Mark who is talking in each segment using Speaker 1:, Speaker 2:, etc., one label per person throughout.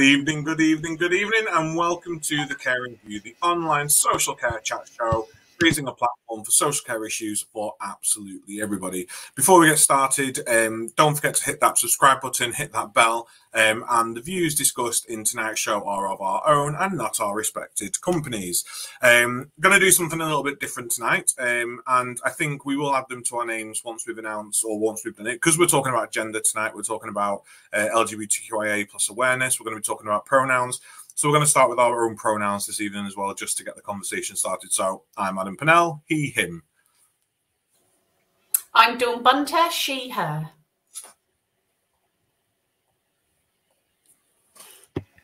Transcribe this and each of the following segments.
Speaker 1: Good evening, good evening, good evening, and welcome to the Caring View, the online social care chat show raising a platform for social care issues for absolutely everybody. Before we get started, um, don't forget to hit that subscribe button, hit that bell, um, and the views discussed in tonight's show are of our own and not our respected companies. Um, going to do something a little bit different tonight, um, and I think we will add them to our names once we've announced or once we've done it. Because we're talking about gender tonight, we're talking about uh, LGBTQIA plus awareness. We're going to be talking about pronouns. So we're going to start with our own pronouns this evening as well, just to get the conversation started. So I'm Adam Purnell, he, him.
Speaker 2: I'm Dawn Bunter, she, her.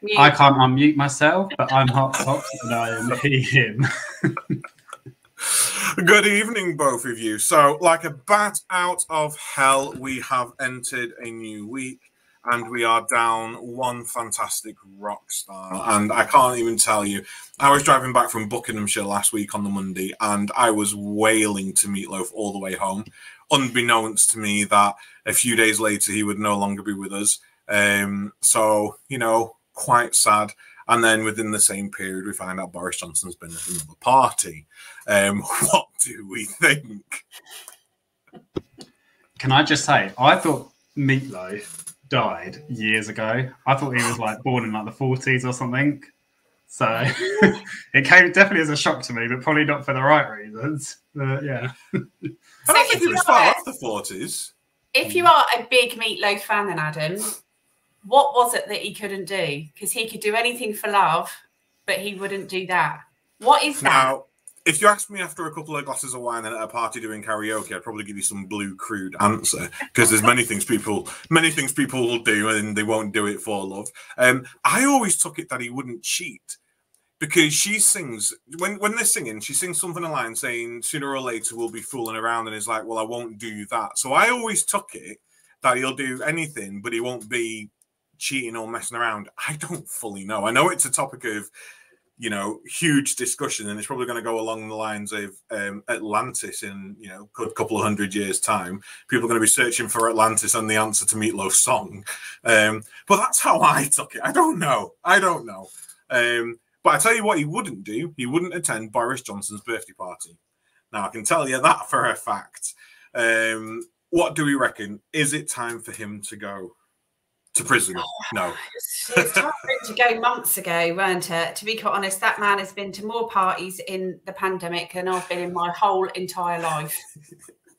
Speaker 3: Mute. I can't unmute myself, but I'm Mark Topps and I am he, him.
Speaker 1: Good evening, both of you. So, like a bat out of hell, we have entered a new week and we are down one fantastic rock star. And I can't even tell you, I was driving back from Buckinghamshire last week on the Monday, and I was wailing to Meatloaf all the way home, unbeknownst to me that a few days later he would no longer be with us. Um, so, you know, quite sad. And then within the same period, we find out Boris Johnson's been at another party. Um, what do we think?
Speaker 3: Can I just say, I thought Meatloaf died years ago. I thought he was like born in like the 40s or something. So it came definitely as a shock to me, but probably not for the right reasons. But yeah. I
Speaker 1: don't think he was far off the 40s.
Speaker 2: If you are a big Meatloaf fan, then Adam, what was it that he couldn't do? Because he could do anything for love, but he wouldn't do that. What is that?
Speaker 1: Now, if you asked me after a couple of glasses of wine and at a party doing karaoke, I'd probably give you some blue crude answer because there's many things people many things people will do and they won't do it for love. Um, I always took it that he wouldn't cheat because she sings when when they're singing, she sings something a line saying sooner or later we'll be fooling around and is like, well, I won't do that. So I always took it that he'll do anything, but he won't be cheating or messing around. I don't fully know. I know it's a topic of you know, huge discussion, and it's probably going to go along the lines of um, Atlantis in you know, a couple of hundred years' time. People are going to be searching for Atlantis and the answer to Meatloaf's song. Um, but that's how I took it. I don't know. I don't know. Um, but I tell you what, he wouldn't do. He wouldn't attend Boris Johnson's birthday party. Now I can tell you that for a fact. Um, what do we reckon? Is it time for him to go? To prison. Oh, no.
Speaker 2: it's time to go months ago, weren't it? To be quite honest, that man has been to more parties in the pandemic than I've been in my whole entire life.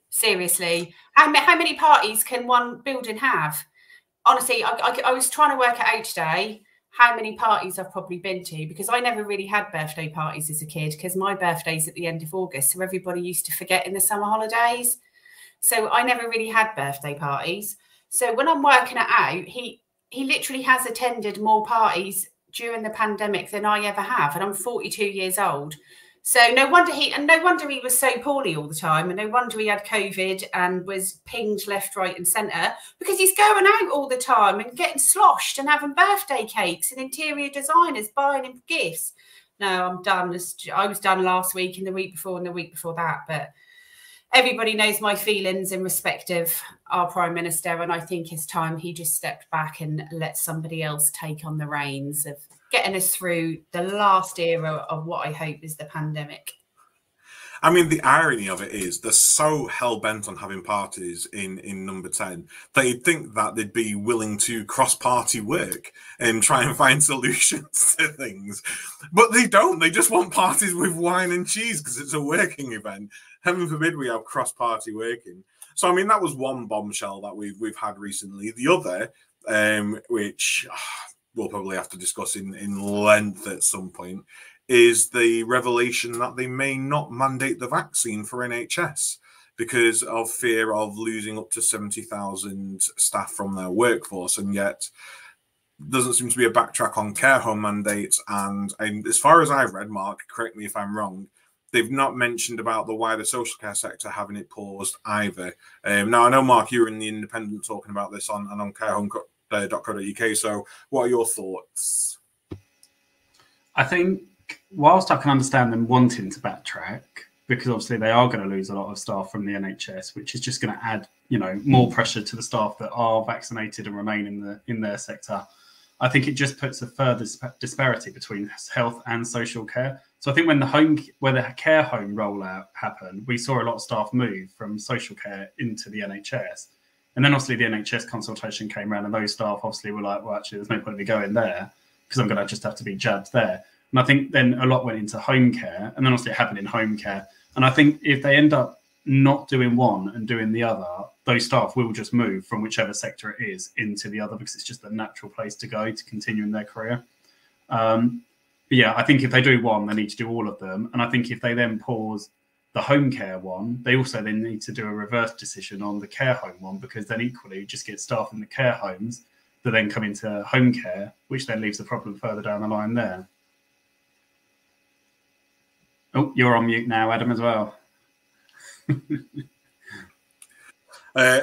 Speaker 2: Seriously. How, how many parties can one building have? Honestly, I, I, I was trying to work it out today how many parties I've probably been to because I never really had birthday parties as a kid because my birthday's at the end of August. So everybody used to forget in the summer holidays. So I never really had birthday parties. So when I'm working it out, he he literally has attended more parties during the pandemic than I ever have, and I'm 42 years old. So no wonder he and no wonder he was so poorly all the time, and no wonder he had COVID and was pinged left, right, and centre because he's going out all the time and getting sloshed and having birthday cakes and interior designers buying him gifts. No, I'm done. I was done last week and the week before and the week before that, but everybody knows my feelings in respect of our prime minister and i think it's time he just stepped back and let somebody else take on the reins of getting us through the last era of what i hope is the pandemic.
Speaker 1: I mean, the irony of it is they're so hell bent on having parties in in number ten that you'd think that they'd be willing to cross party work and try and find solutions to things, but they don't. They just want parties with wine and cheese because it's a working event heaven forbid we have cross party working. So I mean that was one bombshell that we've we've had recently. The other, um, which uh, we'll probably have to discuss in in length at some point, is the revelation that they may not mandate the vaccine for NHS because of fear of losing up to 70,000 staff from their workforce. And yet, doesn't seem to be a backtrack on care home mandates. And, and as far as I've read, Mark, correct me if I'm wrong, they've not mentioned about the wider social care sector having it paused either. Um, now, I know, Mark, you were in the Independent talking about this on and on carehome.co.uk. So, what are your thoughts?
Speaker 3: I think, whilst I can understand them wanting to backtrack, because obviously they are going to lose a lot of staff from the NHS, which is just going to add, you know, more pressure to the staff that are vaccinated and remain in the in their sector. I think it just puts a further disparity between health and social care. So I think when the home, where the care home rollout happened, we saw a lot of staff move from social care into the NHS. And then obviously the NHS consultation came around, and those staff obviously were like, well, actually, there's no point in me going there because I'm going to just have to be jabbed there. And I think then a lot went into home care, and then obviously it happened in home care. And I think if they end up not doing one and doing the other, those staff will just move from whichever sector it is into the other because it's just the natural place to go to continue in their career. Um, but yeah, I think if they do one, they need to do all of them. And I think if they then pause the home care one, they also then need to do a reverse decision on the care home one because then equally just get staff in the care homes that then come into home care, which then leaves the problem further down the line there. Oh, you're on mute now, Adam, as well.
Speaker 1: uh,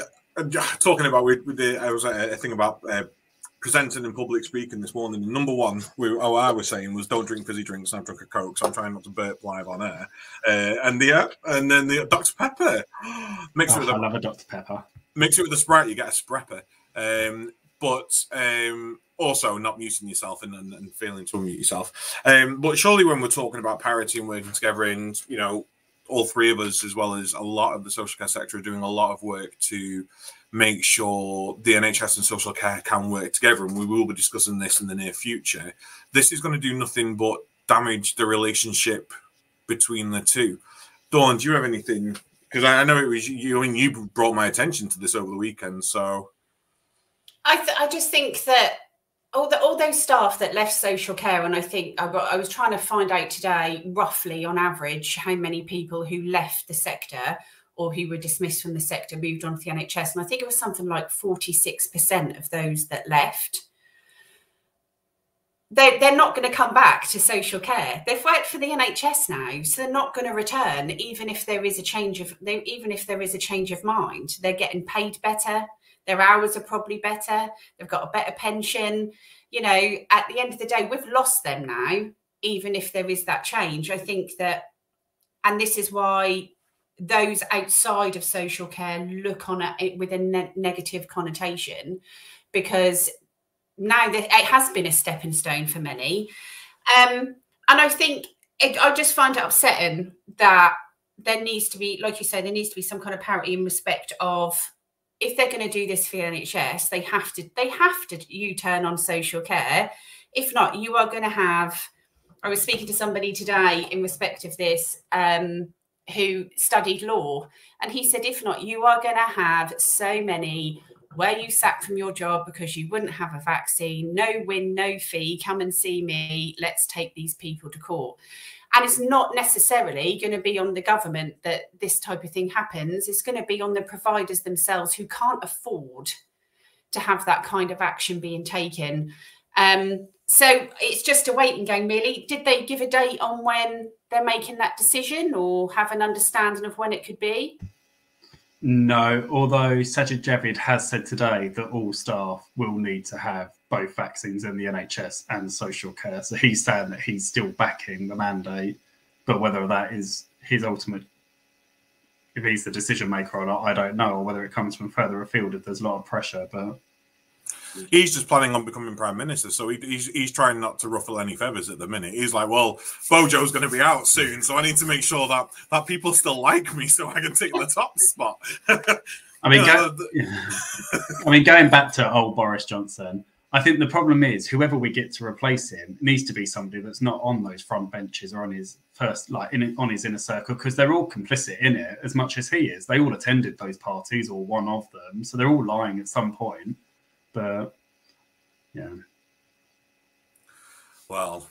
Speaker 1: talking about with, with the, I was uh, thing about uh, presenting and public speaking this morning. Number one, we, oh, I was saying was don't drink fizzy drinks. And I've drunk a coke, so I'm trying not to burp live on air. Uh, and the uh, and then the Dr Pepper
Speaker 3: mix oh, it with I a, love a Dr Pepper.
Speaker 1: Mix it with a Sprite, you get a sprepper. Um, but um, also not muting yourself and, and, and failing to unmute yourself. Um, but surely when we're talking about parity and working together, and you know, all three of us, as well as a lot of the social care sector, are doing a lot of work to make sure the NHS and social care can work together. And we will be discussing this in the near future. This is going to do nothing but damage the relationship between the two. Dawn, do you have anything? Because I know it was you and you brought my attention to this over the weekend. So
Speaker 2: I, I just think that all, the, all those staff that left social care, and I think I, got, I was trying to find out today, roughly on average, how many people who left the sector or who were dismissed from the sector moved on to the NHS. And I think it was something like 46% of those that left. They're, they're not going to come back to social care. They've worked for the NHS now, so they're not going to return, even if there is a change of they, even if there is a change of mind. They're getting paid better their hours are probably better. They've got a better pension. You know, at the end of the day, we've lost them now, even if there is that change. I think that, and this is why those outside of social care look on it with a ne negative connotation because now that it has been a stepping stone for many. Um, and I think it, I just find it upsetting that there needs to be, like you say, there needs to be some kind of parity in respect of if they're going to do this for the NHS, they have to they have to U-turn on social care. If not, you are going to have. I was speaking to somebody today in respect of this um, who studied law, and he said, if not, you are going to have so many where you sacked from your job because you wouldn't have a vaccine, no win, no fee, come and see me, let's take these people to court. And it's not necessarily going to be on the government that this type of thing happens. It's going to be on the providers themselves who can't afford to have that kind of action being taken. Um, so it's just a waiting game, really. Did they give a date on when they're making that decision or have an understanding of when it could be?
Speaker 3: No, although Sajid Javid has said today that all staff will need to have both vaccines in the NHS and social care. So he's saying that he's still backing the mandate, but whether that is his ultimate, if he's the decision maker or not, I don't know, or whether it comes from further afield if there's a lot of pressure. But
Speaker 1: He's just planning on becoming prime minister, so he, he's he's trying not to ruffle any feathers at the minute. He's like, "Well, Bojo's going to be out soon, so I need to make sure that that people still like me, so I can take the top spot."
Speaker 3: I mean, go, I mean, going back to old Boris Johnson, I think the problem is whoever we get to replace him needs to be somebody that's not on those front benches or on his first, like in on his inner circle, because they're all complicit in it as much as he is. They all attended those parties or one of them, so they're all lying at some point. But yeah.
Speaker 1: Well,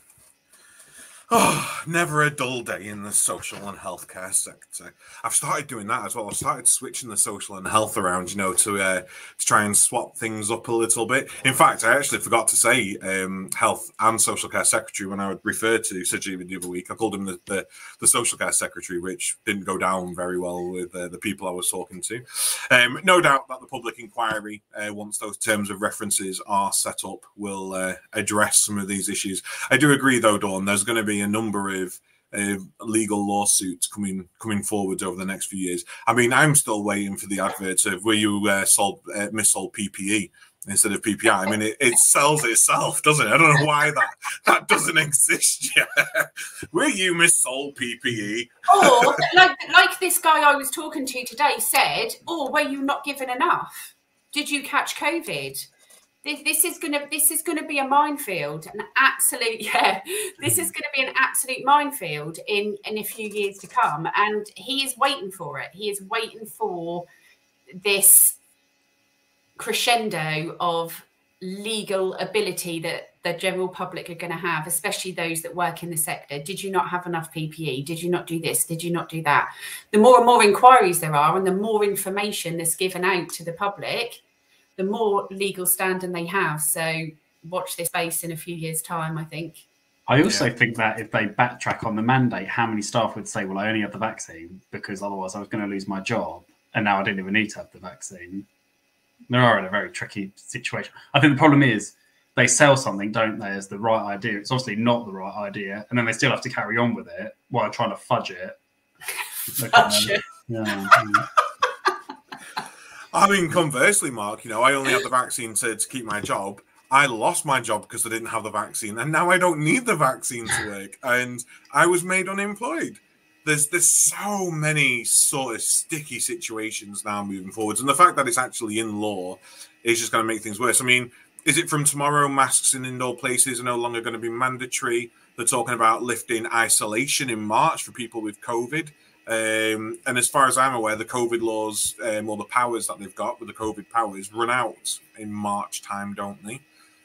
Speaker 1: Oh, never a dull day in the social and healthcare sector. I've started doing that as well. I've started switching the social and health around, you know, to uh, to try and swap things up a little bit. In fact, I actually forgot to say um, health and social care secretary when I would refer to Sajid the other week. I called him the, the, the, social care secretary, which didn't go down very well with uh, the people I was talking to. Um, no doubt that the public inquiry, uh, once those terms of references are set up, will uh, address some of these issues. I do agree, though, Dawn. There's going to be a number of uh, legal lawsuits coming coming forward over the next few years. I mean, I'm still waiting for the adverts of where you uh, sold uh, PPE. instead of PPI. I mean, it, it sells itself, doesn't it? I don't know why that that doesn't exist yet. Were you missold PPE?
Speaker 2: Or like like this guy I was talking to today said, "Oh, were you not given enough? Did you catch COVID?" This, this is gonna this is gonna be a minefield, an absolute yeah. This is gonna be an absolute minefield in in a few years to come, and he is waiting for it. He is waiting for this crescendo of legal ability that the general public are going to have, especially those that work in the sector. Did you not have enough PPE? Did you not do this? Did you not do that? The more and more inquiries there are, and the more information that's given out to the public, the more legal standing they have. So watch this space in a few years' time, I think.
Speaker 3: I also yeah. think that if they backtrack on the mandate, how many staff would say, "Well, I only have the vaccine because otherwise I was going to lose my job, and now I didn't even need to have the vaccine." they are in a very tricky situation. I think the problem is they sell something, don't they, as the right idea. It's obviously not the right idea, and then they still have to carry on with it while trying to fudge it.
Speaker 2: fudge it. Yeah,
Speaker 1: I mean, conversely, Mark, you know, I only had the vaccine to, to keep my job. I lost my job because I didn't have the vaccine, and now I don't need the vaccine to work, and I was made unemployed there's there's so many sort of sticky situations now moving forwards, and the fact that it's actually in law is just going to make things worse. I mean, is it from tomorrow? Masks in indoor places are no longer going to be mandatory. They're talking about lifting isolation in March for people with COVID. Um, and as far as I'm aware, the COVID laws um, or the powers that they've got with the COVID powers run out in March time, don't they?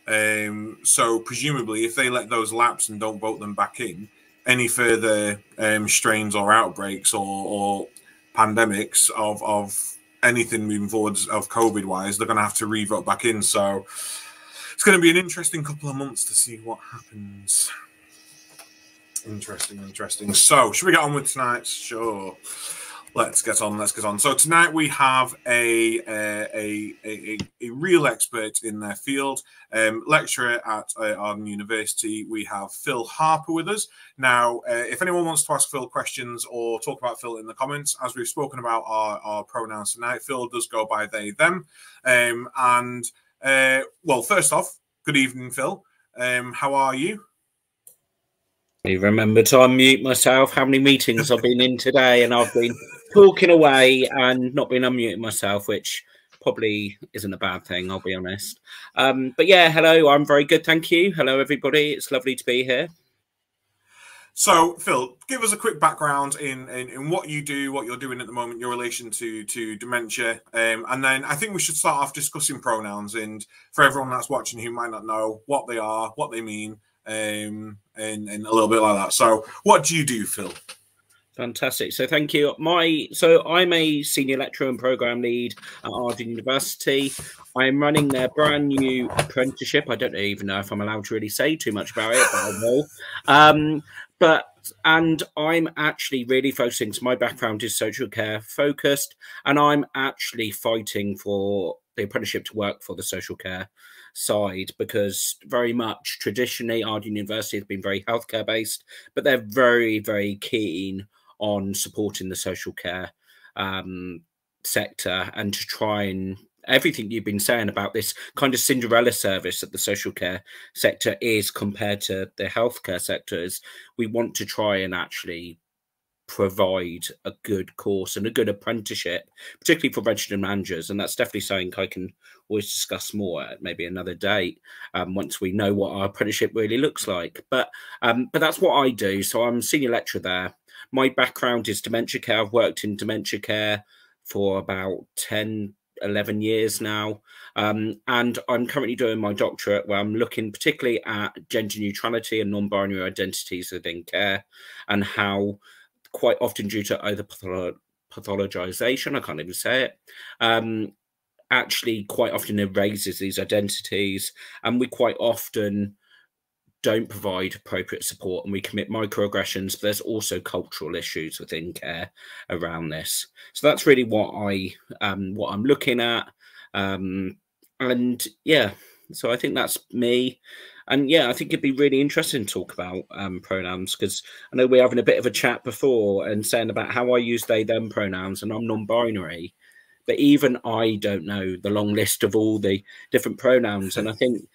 Speaker 1: Um, so presumably, if they let those lapse and don't vote them back in, any further um, strains or outbreaks or, or pandemics of, of anything moving forwards of COVID wise, they're going to have to re vote back in. So it's going to be an interesting couple of months to see what happens. Interesting, interesting. So, should we get on with tonight's show? let's get on. Let's get on. So tonight we have a a a, a, real expert in their field, um, lecturer at uh, Arden University. We have Phil Harper with us. Now, uh, if anyone wants to ask Phil questions or talk about Phil in the comments, as we've spoken about our, our pronouns tonight, Phil does go by they them. Um, and uh, well, first off, good evening, Phil. Um, how are you?
Speaker 4: Remember to unmute myself. How many meetings I've been in today, and I've been talking away and not been unmuting myself, which probably isn't a bad thing. I'll be honest. Um, but yeah, hello. I'm very good, thank you. Hello, everybody. It's lovely to be here.
Speaker 1: So, Phil, give us a quick background in, in, in what you do, what you're doing at the moment, your relation to to dementia, um, and then I think we should start off discussing pronouns. And for everyone that's watching who might not know what they are, what they mean, um, and, and a little bit like that. So, what do you do, Phil?
Speaker 4: Fantastic. So thank you. My so I'm a senior lecturer and program lead at Arden University. I'm running their brand new apprenticeship. I don't even know if I'm allowed to really say too much about it, but I will. Um, but and I'm actually really focusing. So my background is social care focused, and I'm actually fighting for the apprenticeship to work for the social care side because very much traditionally Arden University has been very healthcare based, but they're very, very keen on supporting the social care um, sector and to try and everything you've been saying about this kind of Cinderella service that the social care sector is compared to the healthcare sector is we want to try and actually provide a good course and a good apprenticeship, particularly for registered managers. And that's definitely something I can always discuss more at maybe another date um, once we know what our apprenticeship really looks like. But um, but that's what I do. So I'm senior lecturer there. My background is dementia care. I've worked in dementia care for about 10, 11 years now. Um, and I'm currently doing my doctorate where I'm looking particularly at gender neutrality and non binary identities within care and how quite often due to either pathologization, I can't even say it, um, actually quite often erases these identities. And we quite often don't provide appropriate support and we commit microaggressions but there's also cultural issues within care around this so that's really what i um what i'm looking at um and yeah so i think that's me and yeah, I think it'd be really interesting to talk about um, pronouns because I know we're having a bit of a chat before and saying about how I use they them pronouns and I'm non-binary, but even I don't know the long list of all the different pronouns. And I think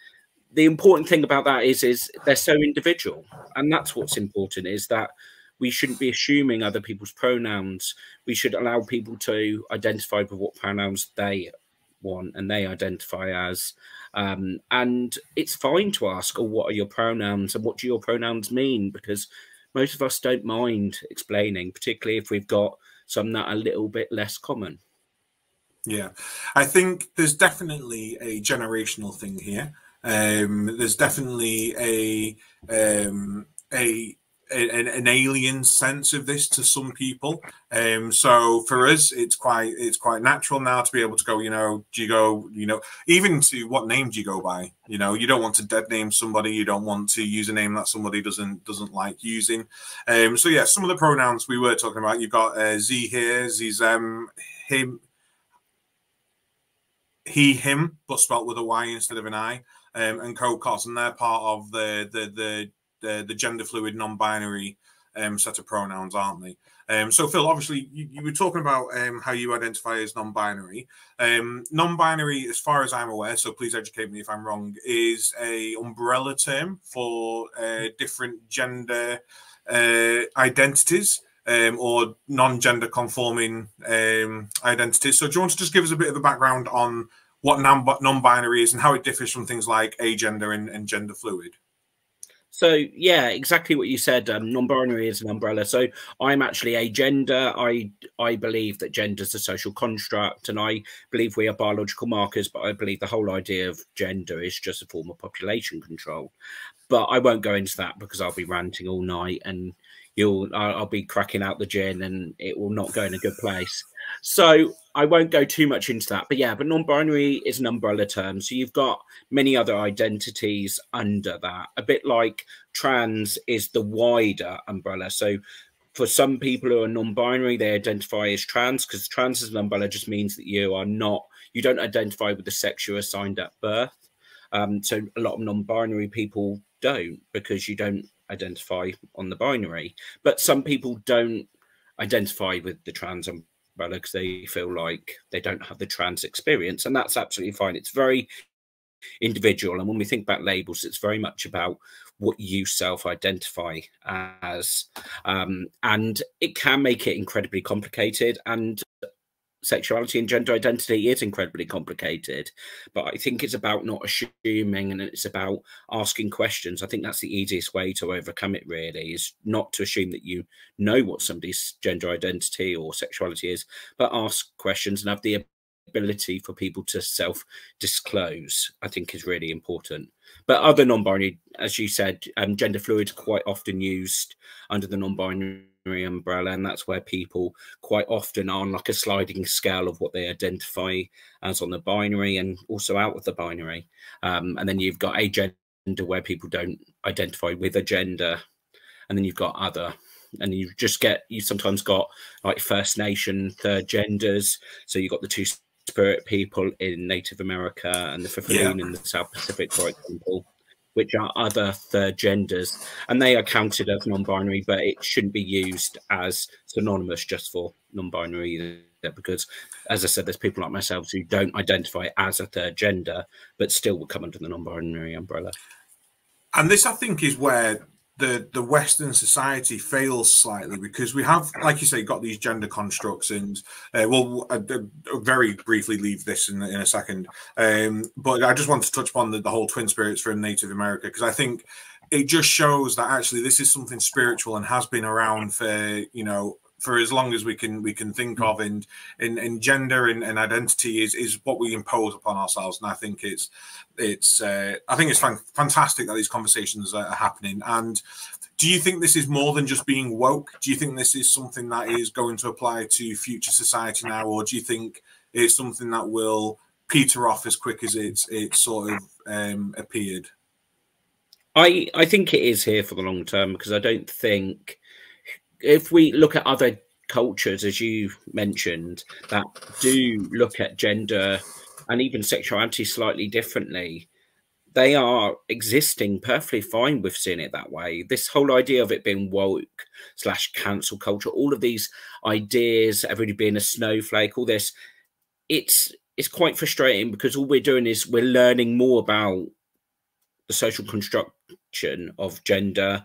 Speaker 4: the important thing about that is is they're so individual, and that's what's important is that we shouldn't be assuming other people's pronouns. We should allow people to identify with what pronouns they want and they identify as. Um, and it's fine to ask, oh, what are your pronouns and what do your pronouns mean? Because most of us don't mind explaining, particularly if we've got some that are a little bit less common.
Speaker 1: Yeah, I think there's definitely a generational thing here. Um, there's definitely a um, a an, an, alien sense of this to some people. Um, so for us, it's quite it's quite natural now to be able to go. You know, do you go? You know, even to what name do you go by? You know, you don't want to dead name somebody. You don't want to use a name that somebody doesn't doesn't like using. Um, so yeah, some of the pronouns we were talking about. You've got uh, Z here, um, him, he, him, but spelt with a Y instead of an I. Um, and co-cos, and they're part of the the the the, the gender fluid non-binary um, set of pronouns, aren't they? Um, so, Phil, obviously, you, you were talking about um, how you identify as non-binary. Um, non-binary, as far as I'm aware, so please educate me if I'm wrong, is a umbrella term for uh, different gender uh, identities. Um, or non-gender conforming um, identities. So, do you want to just give us a bit of a background on what non-binary is and how it differs from things like agender and, and gender fluid?
Speaker 4: So yeah, exactly what you said. Um, non-binary is an umbrella. So I'm actually agender. I I believe that gender is a social construct, and I believe we are biological markers. But I believe the whole idea of gender is just a form of population control. But I won't go into that because I'll be ranting all night, and you'll I'll, I'll be cracking out the gin, and it will not go in a good place. So I won't go too much into that, but yeah, but non-binary is an umbrella term. So you've got many other identities under that. A bit like trans is the wider umbrella. So for some people who are non-binary, they identify as trans because trans as an umbrella just means that you are not, you don't identify with the sex you assigned at birth. Um, so a lot of non-binary people don't because you don't identify on the binary. But some people don't identify with the trans umbrella because they feel like they don't have the trans experience, and that's absolutely fine. It's very individual, and when we think about labels, it's very much about what you self-identify as, um, and it can make it incredibly complicated. And sexuality and gender identity is incredibly complicated but i think it's about not assuming and it's about asking questions. I think that's the easiest way to overcome it really is not to assume that you know what somebody's gender identity or sexuality is but ask questions and have the ability for people to self disclose i think is really important. But other non-binary as you said um, gender fluid quite often used under the non-binary umbrella and that's where people quite often are on like a sliding scale of what they identify as on the binary and also out of the binary. Um, and then you've got agender where people don't identify with a gender and then you've got other. And you just get you sometimes got like first nation third genders. So you've got the two spirit people in native america and the Fa'afafine yeah. in the south pacific for example which are other third genders, and they are counted as non-binary, but it shouldn't be used as synonymous just for non-binary either, because, as I said, there's people like myself who don't identify as a third gender, but still would come under the non-binary umbrella.
Speaker 1: And this, I think, is where the the Western society fails slightly because we have, like you say, got these gender constructs, and uh, we'll uh, very briefly leave this in, in a second. Um, but I just want to touch upon the, the whole twin spirits from Native America because I think it just shows that actually this is something spiritual and has been around for you know for as long as we can we can think of. And in, in gender and, and, identity is is what we impose upon ourselves. And i think it's it's uh, i think it's fan- fantastic that these conversations are happening. And do you think this is more than just being woke? Do you think this is something that is going to apply to future society now? Or do you think it's something that will peter off as quick as it's it's sort of um, appeared?
Speaker 4: I i think it is here for the long term because i don't think if we look at other cultures, as you mentioned, that do look at gender and even sexuality slightly differently, they are existing perfectly fine with seeing it that way. This whole idea of it being woke slash cancel culture, all of these ideas, everybody being a snowflake, all this, it's it's quite frustrating because all we're doing is we're learning more about the social construction of gender,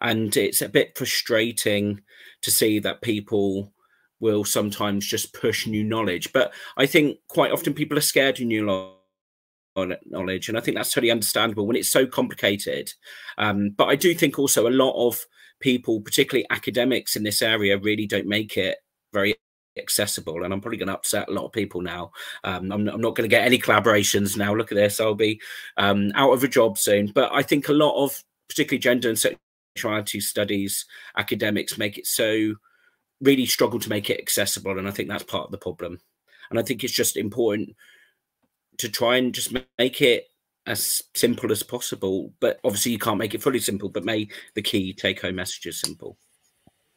Speaker 4: and it's a bit frustrating to see that people will sometimes just push new knowledge. But I think quite often people are scared of new knowledge, and I think that's totally understandable when it's so complicated. Um, but I do think also a lot of people, particularly academics in this area, really don't make it very accessible and i'm probably going to upset a lot of people now. Um, I'm, I'm, not going to get any collaborations now. Look at this i'll be um, out of a job soon. But i think a lot of particularly gender and sexuality studies academics make it so really struggle to make it accessible and i think that's part of the problem. And i think it's just important to try and just make it as simple as possible but obviously you can't make it fully simple but make the key take home messages simple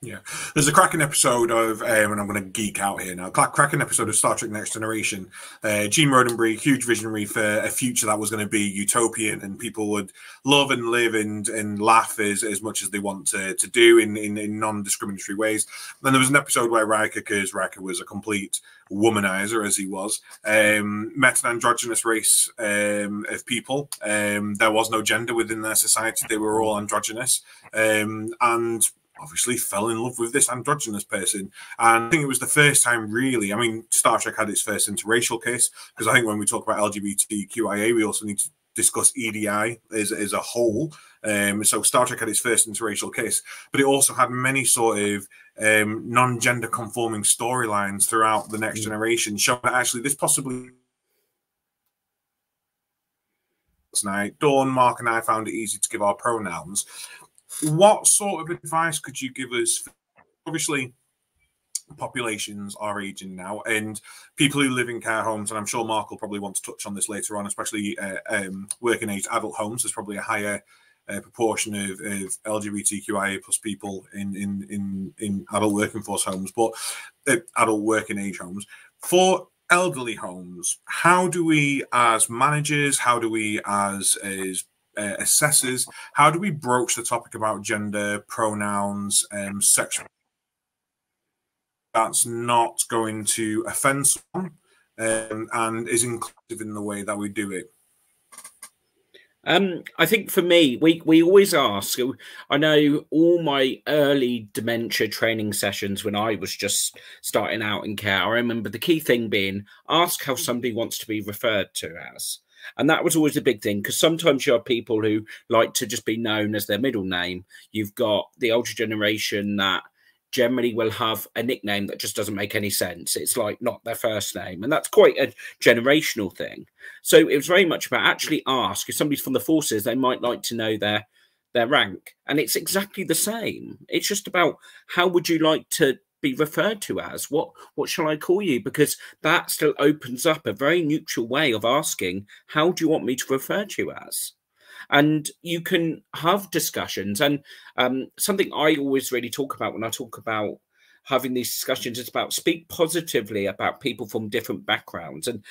Speaker 1: yeah, there's a cracking episode of, um, and I'm going to geek out here now. Cracking episode of Star Trek: Next Generation. Uh, Gene Roddenberry, huge visionary for a future that was going to be utopian, and people would love and live and and laugh as, as much as they want to, to do in, in, in non-discriminatory ways. Then there was an episode where Riker, because Riker was a complete womanizer as he was, um, met an androgynous race um, of people. Um, there was no gender within their society; they were all androgynous, um, and obviously fell in love with this androgynous person. And I think it was the first time, really. I mean, Star Trek had its first interracial case because I think when we talk about LGBTQIA, we also need to discuss EDI as, as a whole. Um, so Star Trek had its first interracial case, but it also had many sort of um, non-gender conforming storylines throughout the next mm. generation, showing that actually this possibly tonight. Dawn, Mark, and I found it easy to give our pronouns. What sort of advice could you give us? Obviously, populations are aging now, and people who live in care homes, and I'm sure Mark will probably want to touch on this later on, especially uh, um, working age adult homes. There's probably a higher uh, proportion of, of LGBTQIA plus people in in in, in adult working force homes, but uh, adult working age homes. For elderly homes, how do we, as managers, how do we, as as uh, assessors. How do we broach the topic about gender, pronouns, um, sexual? That's not going to offend someone um, and is inclusive in the way that we do it.
Speaker 4: Um, I think for me, we we always ask. I know all my early dementia training sessions when I was just starting out in care. I remember the key thing being ask how somebody wants to be referred to as. And that was always a big thing because sometimes you have people who like to just be known as their middle name. You've got the older generation that generally will have a nickname that just doesn't make any sense. It's like not their first name. And that's quite a generational thing. So it was very much about actually ask if somebody's from the forces, they might like to know their their rank. And it's exactly the same. It's just about how would you like to be referred to as? What what shall I call you? Because that still opens up a very neutral way of asking, how do you want me to refer to you as? And you can have discussions. And um, something I always really talk about when I talk about having these discussions It's about speak positively about people from different backgrounds. And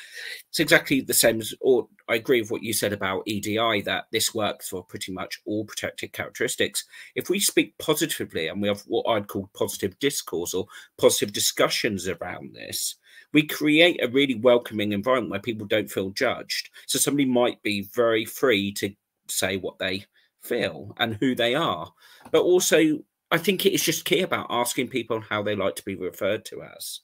Speaker 4: it's exactly the same as or i agree with what you said about edi that this works for pretty much all protected characteristics. If we speak positively and we have what i'd call positive discourse or positive discussions around this we create a really welcoming environment where people don't feel judged. So somebody might be very free to say what they feel and who they are. But also I think it is just key about asking people how they like to be referred to as.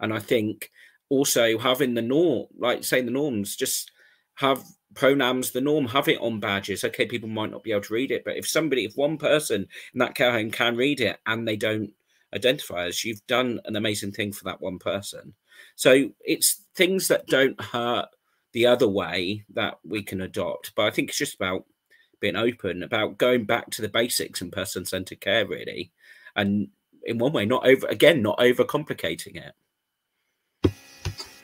Speaker 4: And I think also having the norm, like saying the norms, just have pronouns the norm, have it on badges. Okay, people might not be able to read it, but if somebody, if one person in that care home can read it and they don't identify as, you've done an amazing thing for that one person. So it's things that don't hurt the other way that we can adopt. But I think it's just about being open about going back to the basics in person-centered care really and in one way not over again not over complicating it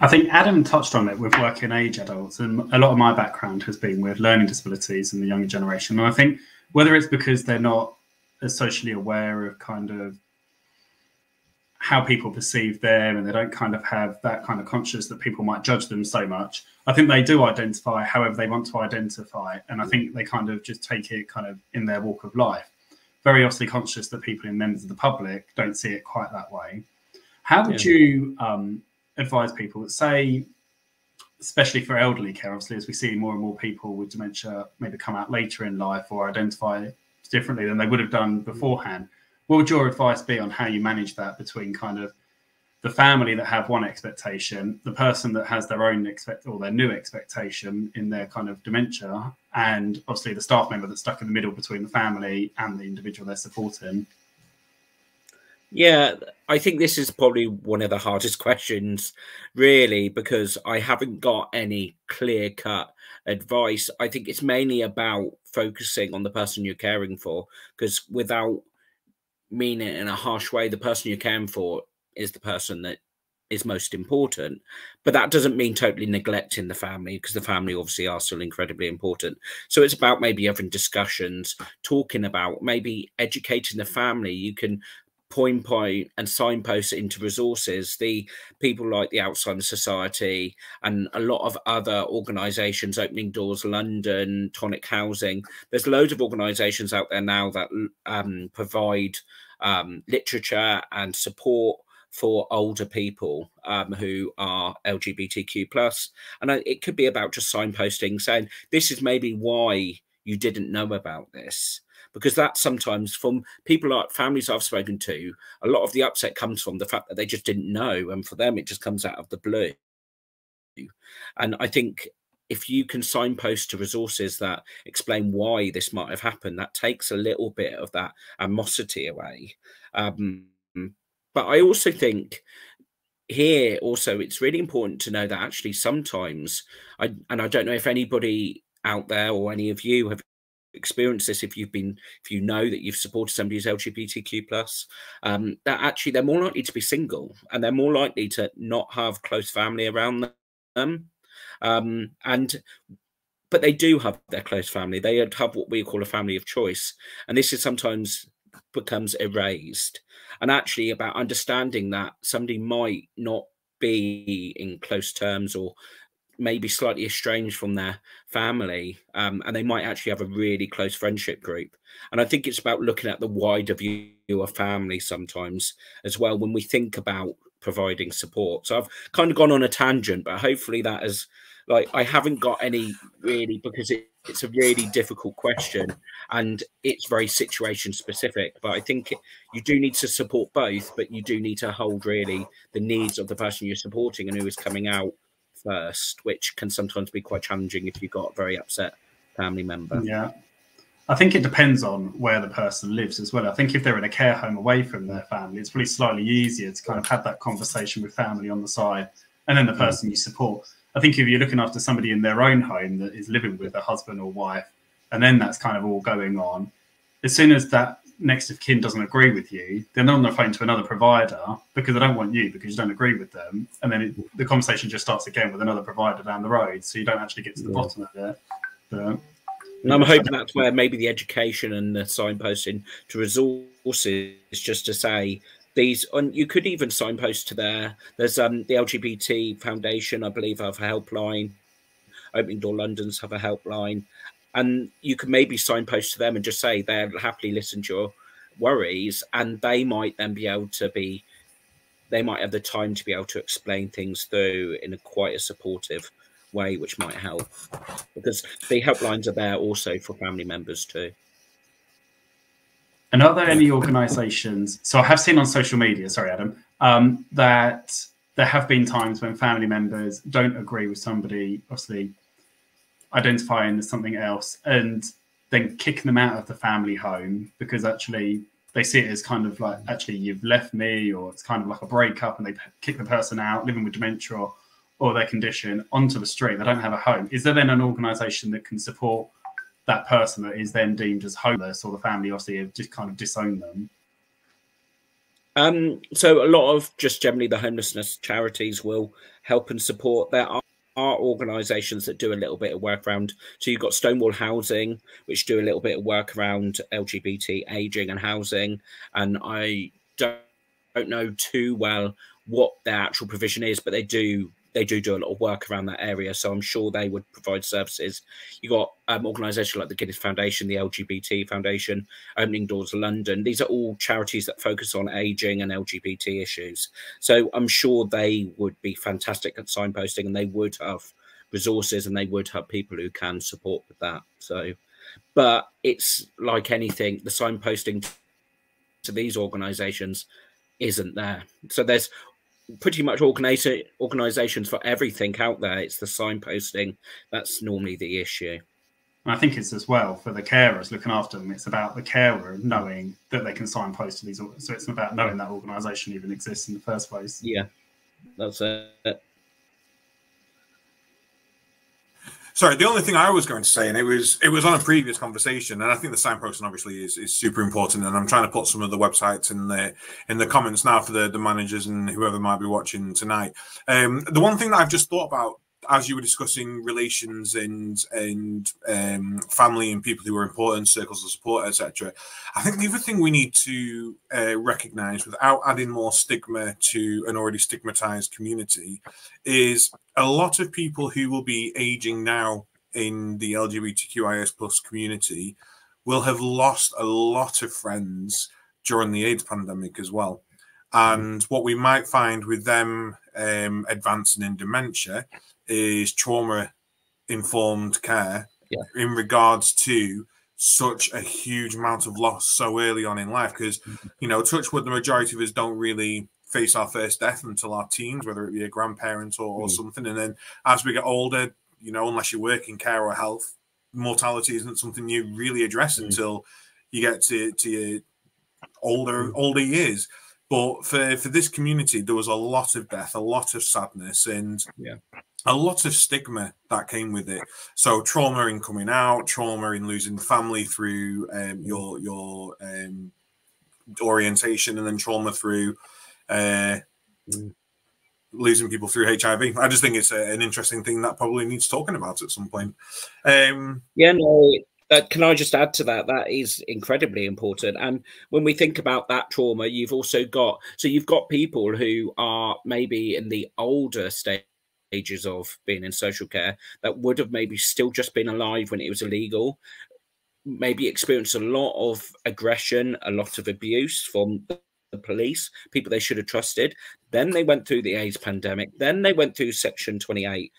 Speaker 3: I think Adam touched on it with working age adults, and a lot of my background has been with learning disabilities and the younger generation. And I think whether it's because they're not as socially aware of kind of how people perceive them and they don't kind of have that kind of conscious that people might judge them so much. I think they do identify however they want to identify. And I think they kind of just take it kind of in their walk of life. Very obviously conscious that people in members of the public don't see it quite that way. How would yeah. you um, advise people that say, especially for elderly care, obviously, as we see more and more people with dementia maybe come out later in life or identify differently than they would have done beforehand. What would your advice be on how you manage that between kind of the family that have one expectation, the person that has their own expect or their new expectation in their kind of dementia, and obviously the staff member that's stuck in the middle between the family and the individual they're supporting?
Speaker 4: Yeah, I think this is probably one of the hardest questions, really, because I haven't got any clear cut advice. I think it's mainly about focusing on the person you're caring for, because without meaning it in a harsh way, the person you're caring for is the person that is most important. But that doesn't mean totally neglecting the family because the family obviously are still incredibly important. So it's about maybe having discussions, talking about maybe educating the family. You can point point and signpost into resources the people like the alzheimer's society and a lot of other organizations opening doors london tonic housing. There's loads of organizations out there now that um, provide um, literature and support for older people um, who are lgbtq plus. And it could be about just signposting saying this is maybe why you didn't know about this because that sometimes from people like families I've spoken to, a lot of the upset comes from the fact that they just didn't know, and for them it just comes out of the blue. And I think if you can signpost to resources that explain why this might have happened, that takes a little bit of that animosity away. Um, but I also think here also it's really important to know that actually sometimes I and I don't know if anybody out there or any of you have experienced this if you've been if you know that you've supported somebody who's lgbtq plus. Um, that actually they're more likely to be single and they're more likely to not have close family around them. Um, and but they do have their close family. They have what we call a family of choice. And this is sometimes becomes erased. And actually about understanding that somebody might not be in close terms or maybe slightly estranged from their family um, and they might actually have a really close friendship group. And i think it's about looking at the wider view of family sometimes as well when we think about providing support. So i've kind of gone on a tangent but hopefully that is like i haven't got any really because it, it's a really difficult question and it's very situation specific but i think you do need to support both but you do need to hold really the needs of the person you're supporting and who is coming out first, which can sometimes be quite challenging if you've got a very upset family member.
Speaker 3: Yeah. I think it depends on where the person lives as well. I think if they're in a care home away from their family, it's probably slightly easier to kind of have that conversation with family on the side and then the mm. person you support. I think if you're looking after somebody in their own home that is living with a husband or wife, and then that's kind of all going on, as soon as that next of kin doesn't agree with you, then they're on the phone to another provider because they don't want you because you don't agree with them, and then it, the conversation just starts again with another provider down the road. So you don't actually get to the yeah. bottom of it. But,
Speaker 4: and I'm hoping that's where maybe the education and the signposting to resources is just to say these and you could even signpost to there there's um the lgbt foundation i believe have a helpline opening door london's have a helpline and you can maybe signpost to them and just say they'll happily listen to your worries and they might then be able to be they might have the time to be able to explain things through in a quite a supportive way which might help. Because the helplines are there also for family members too.
Speaker 3: And are there any organizations so i have seen on social media sorry adam um, that there have been times when family members don't agree with somebody obviously identifying as something else and then kicking them out of the family home because actually they see it as kind of like actually you've left me or it's kind of like a breakup and they kick the person out living with dementia or, or their condition onto the street they don't have a home is there then an organization that can support that person that is then deemed as homeless or the family obviously have just kind of disowned them
Speaker 4: um, so a lot of just generally the homelessness charities will help and support. There are are organisations that do a little bit of work around. So you've got Stonewall Housing, which do a little bit of work around LGBT aging and housing. And I don't, don't know too well what their actual provision is, but they do they do do a lot of work around that area. So I'm sure they would provide services. You've got um, organisations like the Guinness Foundation, the LGBT Foundation, Opening Doors London. These are all charities that focus on ageing and LGBT issues. So I'm sure they would be fantastic at signposting, and they would have resources and they would have people who can support with that. So, but it's like anything, the signposting to these organisations isn't there. So there's pretty much organiza- organizations for everything out there. It's the signposting that's normally the issue.
Speaker 3: And I think it's as well for the carers looking after them. It's about the carer knowing that they can signpost to these. So it's about knowing that organisation even exists in the first place.
Speaker 4: Yeah, that's it.
Speaker 1: Sorry, the only thing I was going to say, and it was it was on a previous conversation, and I think the signposting obviously is, is super important, and I'm trying to put some of the websites in the in the comments now for the, the managers and whoever might be watching tonight. Um, the one thing that I've just thought about as you were discussing relations and and um, family and people who are important, circles of support, etc. I think the other thing we need to uh, recognise, without adding more stigma to an already stigmatized community, is a lot of people who will be aging now in the LGBTQIS plus community will have lost a lot of friends during the AIDS pandemic as well. And what we might find with them um, advancing in dementia is trauma informed care
Speaker 4: yeah.
Speaker 1: in regards to such a huge amount of loss so early on in life because mm-hmm. you know touchwood the majority of us don't really face our first death until our teens whether it be a grandparent or, or mm. something and then as we get older you know unless you work in care or health mortality isn't something you really address mm. until you get to, to your older mm. older years but for for this community there was a lot of death a lot of sadness and
Speaker 4: yeah
Speaker 1: a lot of stigma that came with it. So trauma in coming out, trauma in losing family through um, your your um, orientation, and then trauma through uh, losing people through HIV. I just think it's a, an interesting thing that probably needs talking about at some point. Um,
Speaker 4: yeah, no. That, can I just add to that? That is incredibly important. And when we think about that trauma, you've also got so you've got people who are maybe in the older stage ages of being in social care that would have maybe still just been alive when it was illegal maybe experienced a lot of aggression a lot of abuse from the police people they should have trusted then they went through the aids pandemic then they went through section 28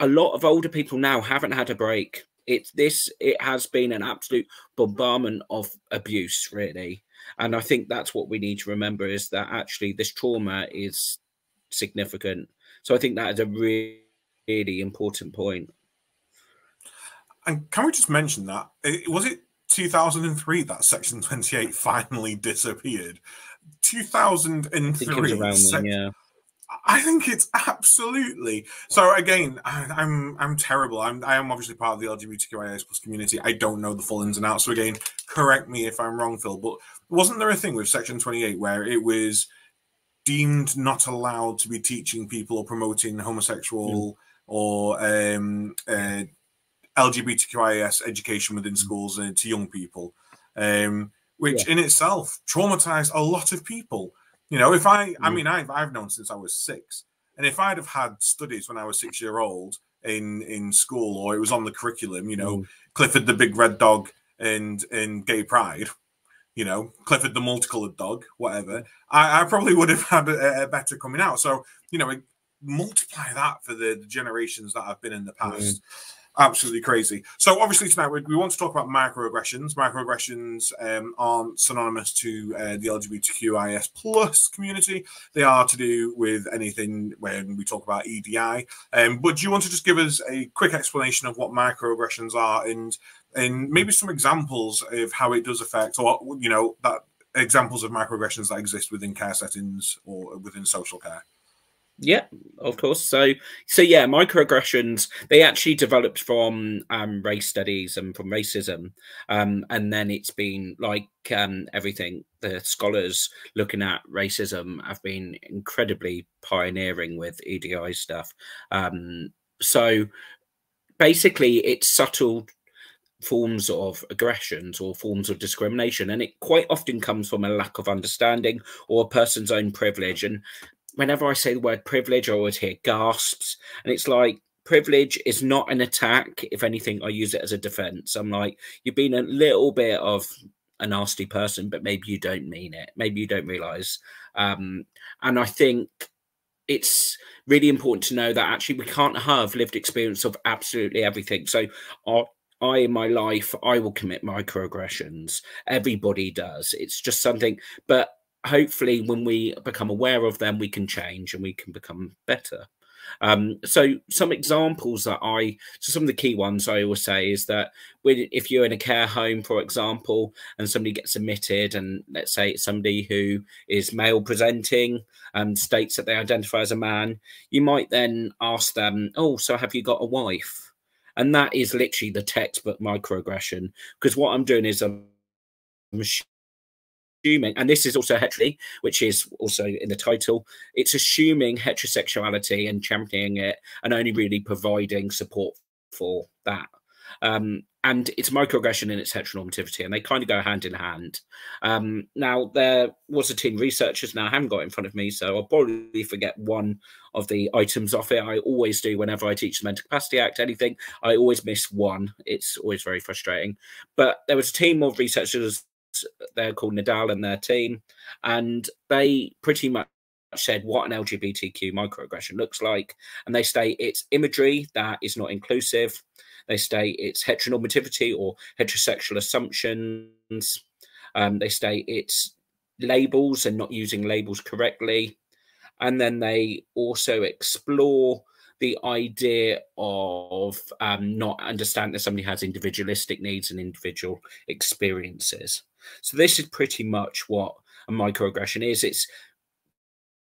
Speaker 4: a lot of older people now haven't had a break it's this it has been an absolute bombardment of abuse really and i think that's what we need to remember is that actually this trauma is significant so I think that is a really, really important point.
Speaker 1: And can we just mention that? Was it 2003 that Section 28 finally disappeared? 2003.
Speaker 4: I think, yeah.
Speaker 1: I think it's absolutely so. Again, I, am I'm, I'm terrible. I'm I am obviously part of the LGBTQIA plus community. I don't know the full ins and outs. So again, correct me if I'm wrong, Phil. But wasn't there a thing with Section 28 where it was deemed not allowed to be teaching people or promoting homosexual mm. or um, uh, LGBTQIS education within mm. schools uh, to young people, um, which yeah. in itself traumatized a lot of people. You know, if I, mm. I mean, I've, I've known since I was six, and if I'd have had studies when I was six year old in in school or it was on the curriculum, you know, mm. Clifford the Big Red Dog and and Gay Pride, you know, Clifford the multicolored dog, whatever, I, I probably would have had a, a, better coming out. So, you know, multiply that for the, the generations that have been in the past. Mm. Absolutely crazy. So, obviously, tonight we, we, want to talk about microaggressions. Microaggressions um, aren't synonymous to uh, the LGBTQIS plus community. They are to do with anything when we talk about EDI. Um, but do you want to just give us a quick explanation of what microaggressions are and and maybe some examples of how it does affect, or you know, that examples of microaggressions that exist within care settings or within social care.
Speaker 4: Yeah, of course. So, so yeah, microaggressions they actually developed from um, race studies and from racism, um, and then it's been like um, everything. The scholars looking at racism have been incredibly pioneering with EDI stuff. Um, so, basically, it's subtle forms of aggressions or forms of discrimination and it quite often comes from a lack of understanding or a person's own privilege and whenever I say the word privilege, I always hear gasps, and it's like privilege is not an attack. If anything, I use it as a defense. I'm like, you've been a little bit of a nasty person, but maybe you don't mean it. Maybe you don't realize. Um, and I think it's really important to know that actually we can't have lived experience of absolutely everything. So, I, I in my life, I will commit microaggressions. Everybody does. It's just something, but hopefully, when we become aware of them, we can change and we can become better. Um, so some examples that I, so some of the key ones I always say is that when, if you're in a care home, for example, and somebody gets admitted, and let's say it's somebody who is male presenting and states that they identify as a man, you might then ask them, "Oh, so have you got a wife?" And that is literally the textbook microaggression because what I'm doing is I'm assuming, and this is also heterosexuality, which is also in the title, it's assuming heterosexuality and championing it and only really providing support for that. Um, and it's microaggression in its heteronormativity, and they kind of go hand in hand. Um, now, there was a team of researchers, now I haven't got in front of me, so I'll probably forget one of the items off it. I always do whenever I teach the Mental Capacity Act, anything, I always miss one. It's always very frustrating. But there was a team of researchers they're called Nadal and their team, and they pretty much said what an LGBTQ microaggression looks like, and they state it's imagery that is not inclusive. They state it's heteronormativity or heterosexual assumptions. Um, they state it's labels and not using labels correctly. And then they also explore the idea of um, not understanding that somebody has individualistic needs and individual experiences. So this is pretty much what a microaggression is. It's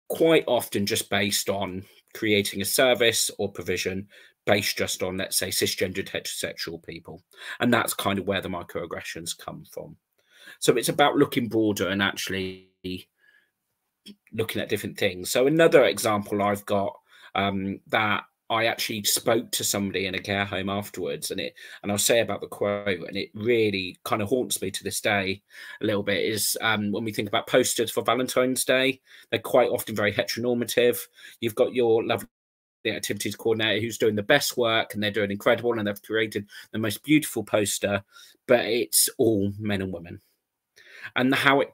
Speaker 4: quite often just based on creating a service or provision based just on, let's say, cisgendered heterosexual people. And that's kind of where the microaggressions come from. So it's about looking broader and actually looking at different things. So another example I've got um, that I actually spoke to somebody in a care home afterwards, and it and I'll say about the quote, and it really kind of haunts me to this day a little bit. Is um, when we think about posters for Valentine's Day, they're quite often very heteronormative. You've got your lovely activities coordinator who's doing the best work, and they're doing incredible, and they've created the most beautiful poster, but it's all men and women, and how it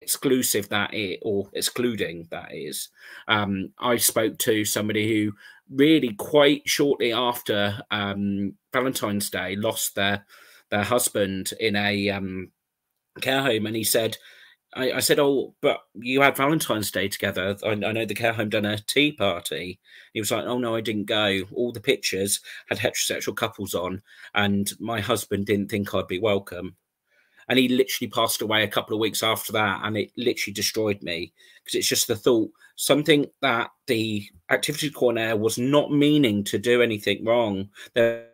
Speaker 4: exclusive that is, or excluding that is. Um, I spoke to somebody who really quite shortly after um, Valentine's Day lost their their husband in a um, care home, and he said. I, I, said, "Oh, but you had Valentine's Day together. I, I know the care home done a tea party." He was like, "Oh no, I didn't go. All the pictures had heterosexual couples on, and my husband didn't think I'd be welcome." and he literally passed away a couple of weeks after that and it literally destroyed me because it's just the thought something that the activity coordinator was not meaning to do anything wrong there,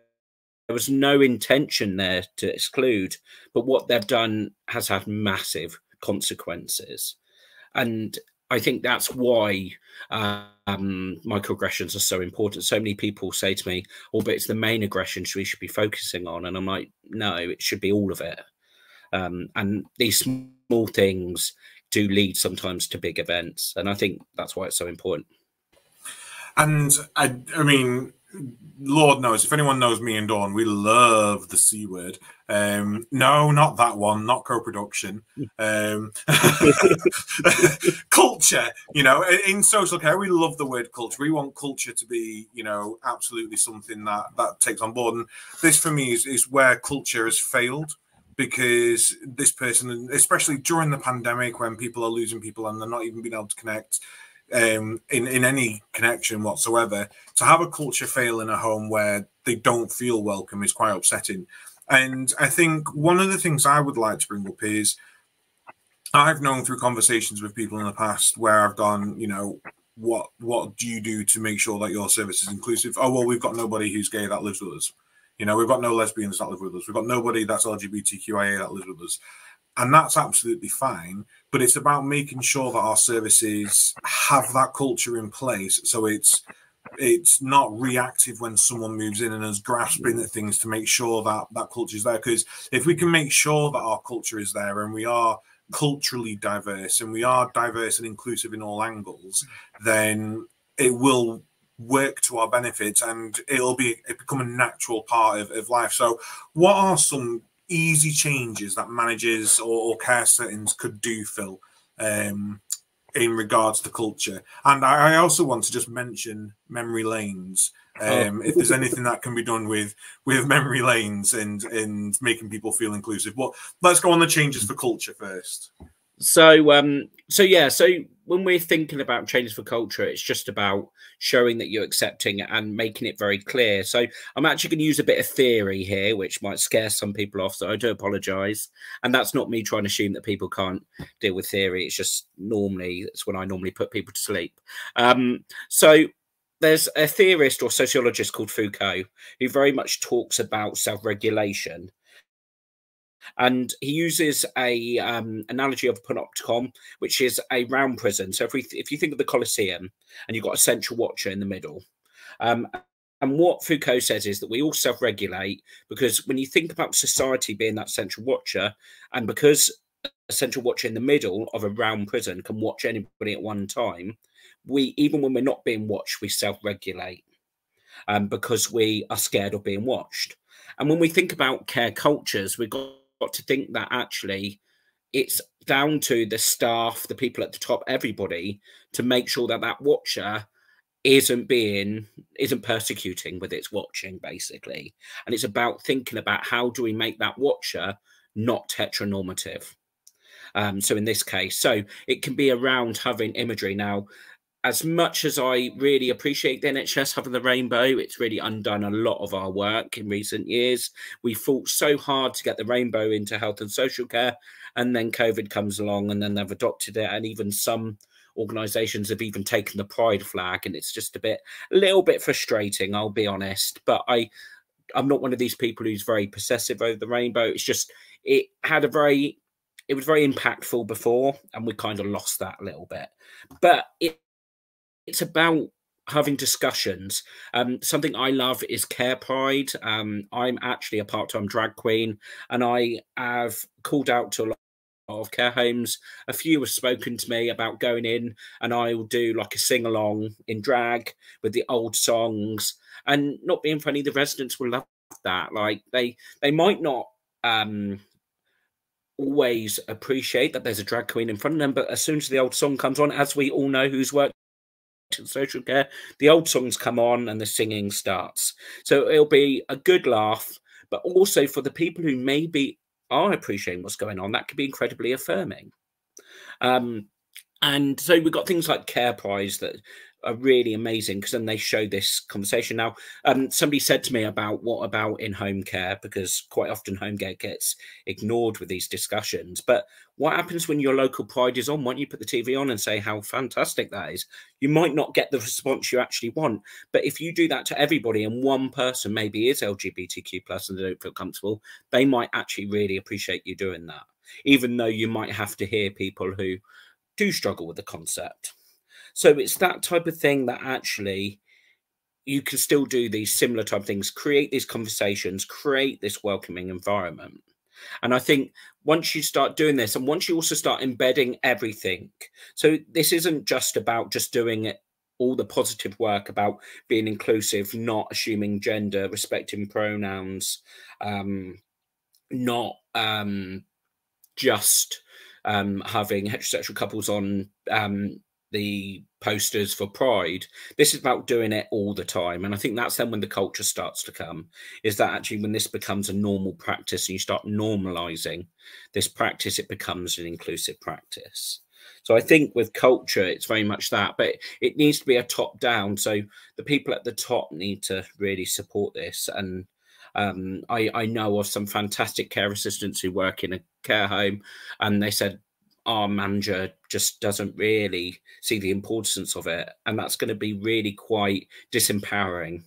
Speaker 4: there was no intention there to exclude but what they've done has had massive consequences and I think that's why um, microaggressions are so important. So many people say to me, "Oh, but it's the main aggressions we should be focusing on," and I'm like, "No, it should be all of it." Um, and these small things do lead sometimes to big events. And I think that's why it's so important.
Speaker 1: And I, I mean, Lord knows if anyone knows me and Dawn, we love the C word. Um, no, not that one, not co-production. Um, culture, you know, in social care, we love the word culture. We want culture to be, you know, absolutely something that that takes on board. And this, for me, is, is where culture has failed because this person, especially during the pandemic when people are losing people and they're not even being able to connect um, in, in any connection whatsoever, to have a culture fail in a home where they don't feel welcome is quite upsetting. And I think one of the things I would like to bring up is I've known through conversations with people in the past where I've gone, you know, what what do you do to make sure that your service is inclusive? Oh well, we've got nobody who's gay that lives with us. You know, we've got no lesbians that live with us. We've got nobody that's LGBTQIA that lives with us. And that's absolutely fine. But it's about making sure that our services have that culture in place. So it's it's not reactive when someone moves in and is grasping at things to make sure that that culture is there. Because if we can make sure that our culture is there and we are culturally diverse and we are diverse and inclusive in all angles, then it will work to our benefit and it'll be it become a natural part of, of life. So what are some easy changes that managers or, or care settings could do, Phil, um, in regards to culture? And I, I also want to just mention memory lanes Oh. Um, if there's anything that can be done with with memory lanes and and making people feel inclusive, well, let's go on the changes for culture first.
Speaker 4: So, um, so yeah, so when we're thinking about changes for culture, it's just about showing that you're accepting and making it very clear. So, I'm actually going to use a bit of theory here, which might scare some people off. So, I do apologize. And that's not me trying to assume that people can't deal with theory. It's just normally, it's when I normally put people to sleep. Um, so, there's a theorist or sociologist called Foucault who very much talks about self-regulation and he uses a um, analogy of panopticon, which is a round prison. So if we if you think of the Colosseum and you've got a central watcher in the middle, um, and what Foucault says is that we all self-regulate because when you think about society being that central watcher, and because a central watcher in the middle of a round prison can watch anybody at one time, we even when we're not being watched, we self-regulate um, because we are scared of being watched. And when we think about care cultures, we've got, got to think that actually it's down to the staff, the people at the top, everybody to make sure that that watcher isn't being isn't persecuting with its watching basically. And it's about thinking about how do we make that watcher not heteronormative um, so in this case so it can be around having imagery. Now as much as I really appreciate the NHS having the rainbow, it's really undone a lot of our work in recent years. We fought so hard to get the rainbow into health and social care, and then COVID comes along, and then they've adopted it, and even some organisations have even taken the pride flag, and it's just a bit, a little bit frustrating. I'll be honest, but I, I'm not one of these people who's very possessive over the rainbow. It's just it had a very it was very impactful before and we kind of lost that a little bit but it it's about having discussions. Um, something I love is Care Pride. Um, I'm actually a part-time drag queen, and I have called out to a lot of care homes. A few have spoken to me about going in, and I will do like a sing-along in drag with the old songs. And not being funny, the residents will love that. Like they they might not um always appreciate that there's a drag queen in front of them, but as soon as the old song comes on, as we all know who's worked social care, the old songs come on and the singing starts. So it'll be a good laugh, but also for the people who maybe are appreciating what's going on, that could be incredibly affirming. Um, and so we've got things like Care Pride that are really amazing because then they show this conversation. Now, um, somebody said to me about what about in home care because quite often home care gets ignored with these discussions. But what happens when your local pride is on? Why don't you put the TV on and say how fantastic that is? You might not get the response you actually want, but if you do that to everybody and one person maybe is LGBTQ plus and they don't feel comfortable, they might actually really appreciate you doing that, even though you might have to hear people who do struggle with the concept. So it's that type of thing that actually you can still do these similar type of things, create these conversations, create this welcoming environment. And I think once you start doing this, and once you also start embedding everything, so this isn't just about just doing it all the positive work about being inclusive, not assuming gender, respecting pronouns, um, not um, just um, having heterosexual couples on um, the posters for pride this is about doing it all the time and i think that's then when the culture starts to come is that actually when this becomes a normal practice and you start normalizing this practice it becomes an inclusive practice. So i think with culture it's very much that but it needs to be a top down so the people at the top need to really support this and um, I, I know of some fantastic care assistants who work in a care home and they said our manager just doesn't really see the importance of it. And that's going to be really quite disempowering.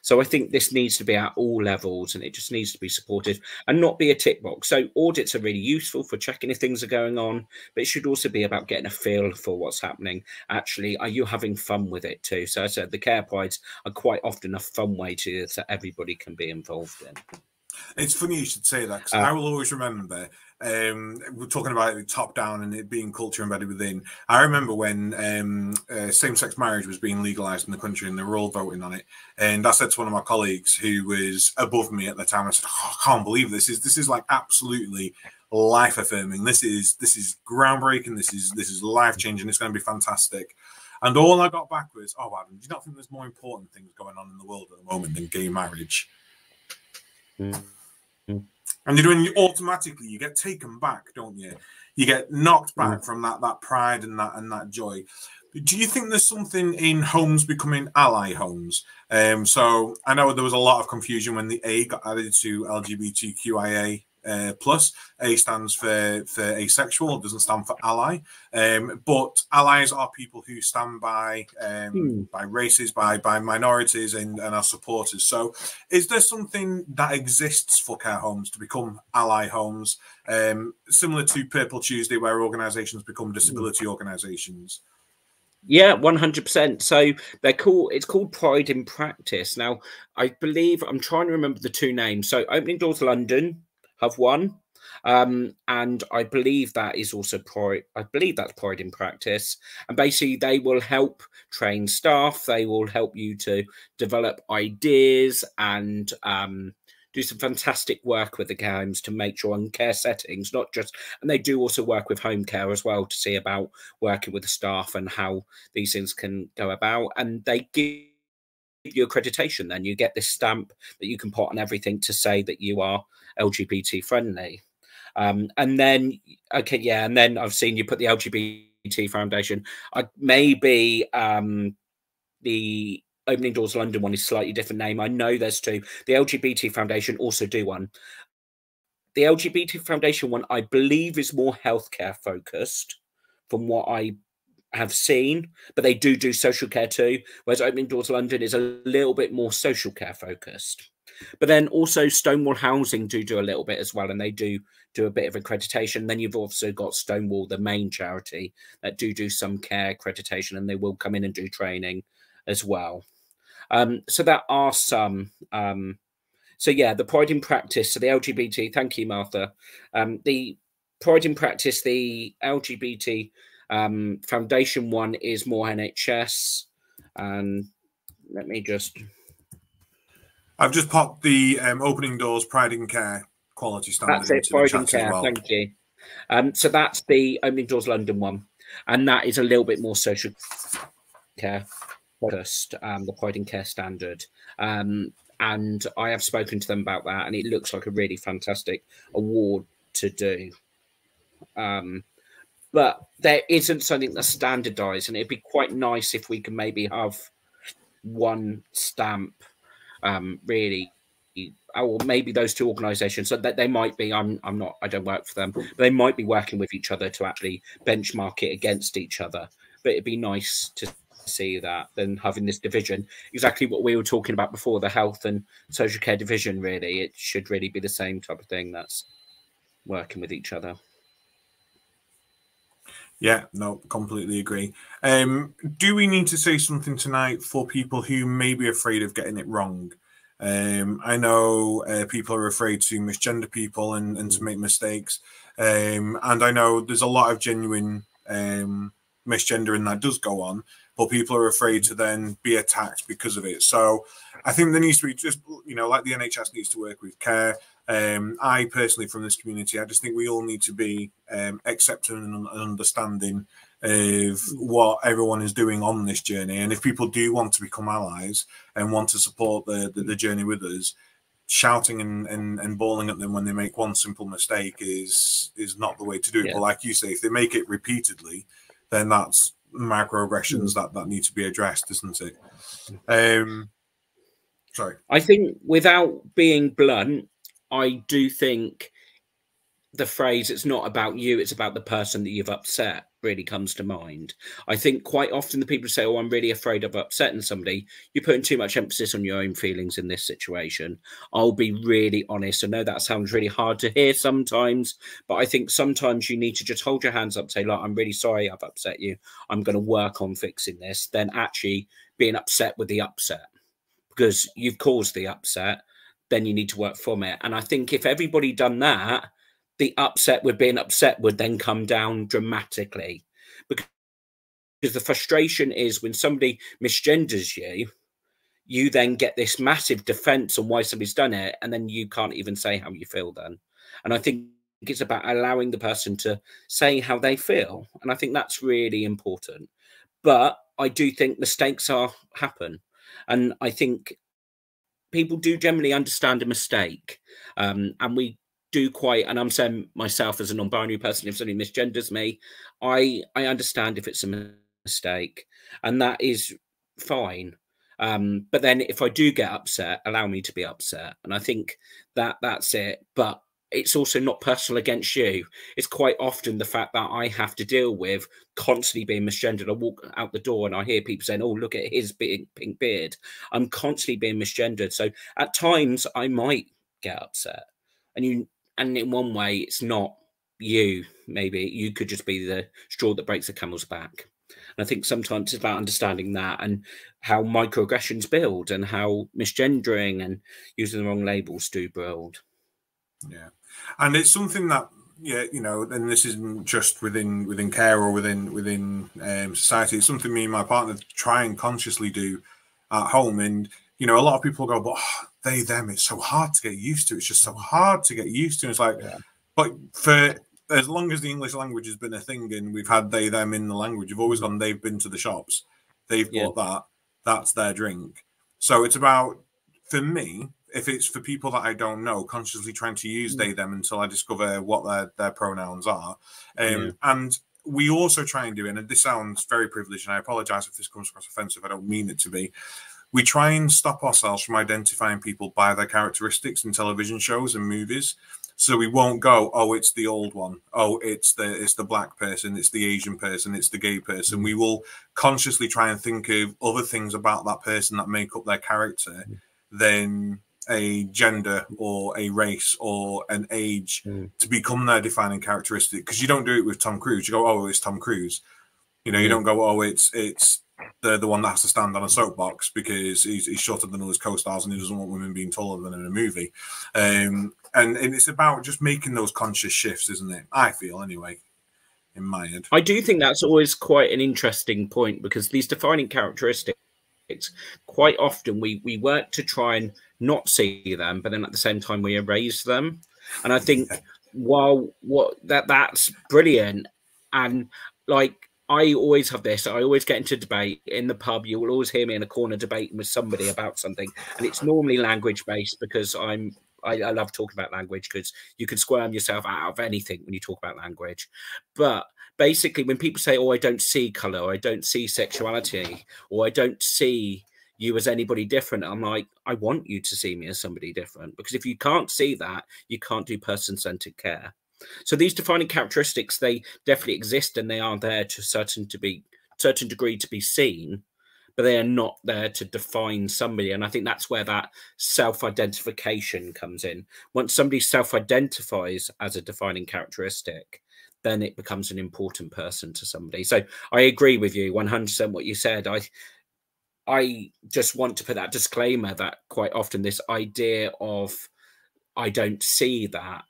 Speaker 4: So I think this needs to be at all levels and it just needs to be supported and not be a tick box. So audits are really useful for checking if things are going on, but it should also be about getting a feel for what's happening. Actually, are you having fun with it too? So I said the care prides are quite often a fun way to that everybody can be involved in.
Speaker 1: It's funny you should say that because uh, I will always remember um, we're talking about it top down and it being culture embedded within. I remember when um, uh, same sex marriage was being legalized in the country and they were all voting on it. And I said to one of my colleagues who was above me at the time, I said, oh, I can't believe this is this is like absolutely life affirming. This is this is groundbreaking. This is this is life changing. It's going to be fantastic. And all I got back was, oh, Adam, do you not think there's more important things going on in the world at the moment than gay marriage? Mm. And you're doing you automatically you get taken back, don't you? You get knocked back from that that pride and that and that joy. Do you think there's something in homes becoming ally homes? Um, so I know there was a lot of confusion when the A got added to LGBTQIA uh, plus. A stands for for asexual, it doesn't stand for ally. Um, but allies are people who stand by um, hmm. by races, by by minorities, and, and are supporters. So, is there something that exists for care homes to become ally homes, um, similar to Purple Tuesday, where organisations become disability hmm. organisations?
Speaker 4: Yeah, one hundred percent. So they're called. It's called Pride in Practice. Now, I believe I'm trying to remember the two names. So, Opening Doors London have won. Um, and I believe that is also pride. I believe that's pride in practice. And basically, they will help train staff. They will help you to develop ideas and um, do some fantastic work with the games to make sure on care settings, not just. And they do also work with home care as well to see about working with the staff and how these things can go about. And they give you accreditation. Then you get this stamp that you can put on everything to say that you are LGBT friendly. Um, and then, okay, yeah, and then I've seen you put the LGBT Foundation. I maybe um, the Opening Doors London one is slightly different name. I know there's two. The LGBT Foundation also do one. The LGBT Foundation one, I believe, is more healthcare focused, from what I have seen, but they do do social care too. Whereas Opening Doors London is a little bit more social care focused. But then also Stonewall Housing do do a little bit as well, and they do do a bit of accreditation. Then you've also got Stonewall, the main charity, that do do some care accreditation, and they will come in and do training as well. Um, so there are some. Um, so yeah, the Pride in Practice, so the LGBT. Thank you, Martha. Um, the Pride in Practice, the LGBT um, Foundation one is more NHS, and let me just
Speaker 1: I've just popped the um, opening doors Pride in Care quality standard.
Speaker 4: That's it, Pride in Care. Well. Thank you. Um, so that's the opening doors London one, and that is a little bit more social care focused. Um, the Pride in Care standard. Um, and I have spoken to them about that, and it looks like a really fantastic award to do. Um, but there isn't something that's standardized, and it'd be quite nice if we can maybe have one stamp um, really or maybe those two organizations so that they might be i'm i'm not i don't work for them but they might be working with each other to actually benchmark it against each other. But it'd be nice to see that than having this division. Exactly what we were talking about before the health and social care division really. It should really be the same type of thing that's working with each other
Speaker 1: yeah, no, completely agree. Um, do we need to say something tonight for people who may be afraid of getting it wrong? Um, I know uh, people are afraid to misgender people and, and to make mistakes. Um, and I know there's a lot of genuine um, misgendering that does go on, but people are afraid to then be attacked because of it. So I think there needs to be just, you know, like the NHS needs to work with care. Um, I personally, from this community, I just think we all need to be um, accepting and understanding of what everyone is doing on this journey. And if people do want to become allies and want to support the, the, the journey with us, shouting and, and, and bawling at them when they make one simple mistake is is not the way to do it. Yeah. But like you say, if they make it repeatedly, then that's microaggressions mm. that, that need to be addressed, isn't it? Um, sorry.
Speaker 4: I think without being blunt, I do think the phrase "it's not about you, it's about the person that you've upset" really comes to mind. I think quite often the people say, "Oh, I'm really afraid of upsetting somebody." You're putting too much emphasis on your own feelings in this situation. I'll be really honest. I know that sounds really hard to hear sometimes, but I think sometimes you need to just hold your hands up, say, "Look, I'm really sorry I've upset you. I'm going to work on fixing this." Then actually being upset with the upset because you've caused the upset then you need to work from it. And I think if everybody done that, the upset with being upset would then come down dramatically. Because the frustration is when somebody misgenders you you then get this massive defense on why somebody's done it and then you can't even say how you feel then. And i think it's about allowing the person to say how they feel and i think that's really important. But i do think mistakes are happen. And i think people do generally understand a mistake um, and we do quite and i'm saying myself as a non-binary person if somebody misgenders me i i understand if it's a mistake and that is fine. Um, but then if i do get upset allow me to be upset and i think that that's it. But it's also not personal against you. It's quite often the fact that I have to deal with constantly being misgendered. I walk out the door and I hear people saying, "Oh, look at his big pink beard." I'm constantly being misgendered. So at times I might get upset, and you and in one way it's not you maybe you could just be the straw that breaks the camel's back and i think sometimes it's about understanding that and how microaggressions build and how misgendering and using the wrong labels do build
Speaker 1: yeah. And it's something that yeah you know and this isn't just within within care or within within um, society. It's something me and my partner try and consciously do at home. And you know a lot of people go but oh, they them it's so hard to get used to. It's just so hard to get used to. And it's like yeah. but for as long as the english language has been a thing and we've had they them in the language you've always gone they've been to the shops. They've yeah. bought that. That's their drink. So it's about for me if it's for people that I don't know, consciously trying to use mm. they them until I discover what their their pronouns are, um, yeah. and we also try and do it. And this sounds very privileged, and I apologize if this comes across offensive. I don't mean it to be we try and stop ourselves from identifying people by their characteristics in television shows and movies. So we won't go, oh, it's the old one. Oh, it's the it's the black person, it's the Asian person, it's the gay person. We will consciously try and think of other things about that person that make up their character than a gender or a race or an age mm. to become their defining characteristic. Because you don't do it with Tom Cruise. You go, oh, it's Tom Cruise. You know, you don't go, oh, it's it's the the one that has to stand on a soapbox because he's, he's shorter than all his co-stars and he doesn't want women being taller than in a movie. Um, and, and it's about just making those conscious shifts, isn't it? I feel anyway. In my head,
Speaker 4: I do think that's always quite an interesting point because these defining characteristics, quite often we we work to try and not see them, but then at the same time we erase them. And I think while what that that's brilliant, and like I always have this. I always get into debate in the pub. You will always hear me in a corner debating with somebody about something, and it's normally language based because I'm. I, I love talking about language because you can squirm yourself out of anything when you talk about language. But basically, when people say, "Oh, I don't see color," or "I don't see sexuality," or "I don't see," you as anybody different. I'm like, I want you to see me as somebody different because if you can't see that, you can't do person centered care. So these defining characteristics, they definitely exist and they are there to certain to be certain degree to be seen, but they are not there to define somebody. And I think that's where that self-identification comes in. Once somebody self-identifies as a defining characteristic, then it becomes an important person to somebody. So I agree with you 100% what you said. I I just want to put that disclaimer that quite often this idea of I don't see that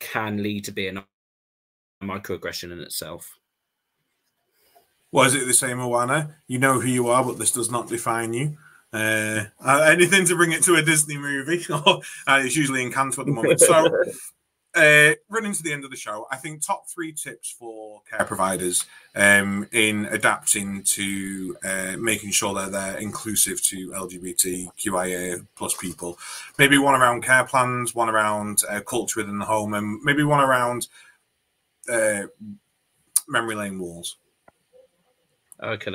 Speaker 4: can lead to being a microaggression in itself.
Speaker 1: Was it the same, Moana? You know who you are, but this does not define you. Uh, uh anything to bring it to a Disney movie? uh, it's usually in Encanto at the moment. So, uh, running to the end of the show, I think top three tips for care providers um, in adapting to uh, making sure that they're inclusive to LGBTQIA plus people. Maybe one around care plans, one around uh, culture within the home, and maybe one around uh, memory lane walls.
Speaker 4: Okay.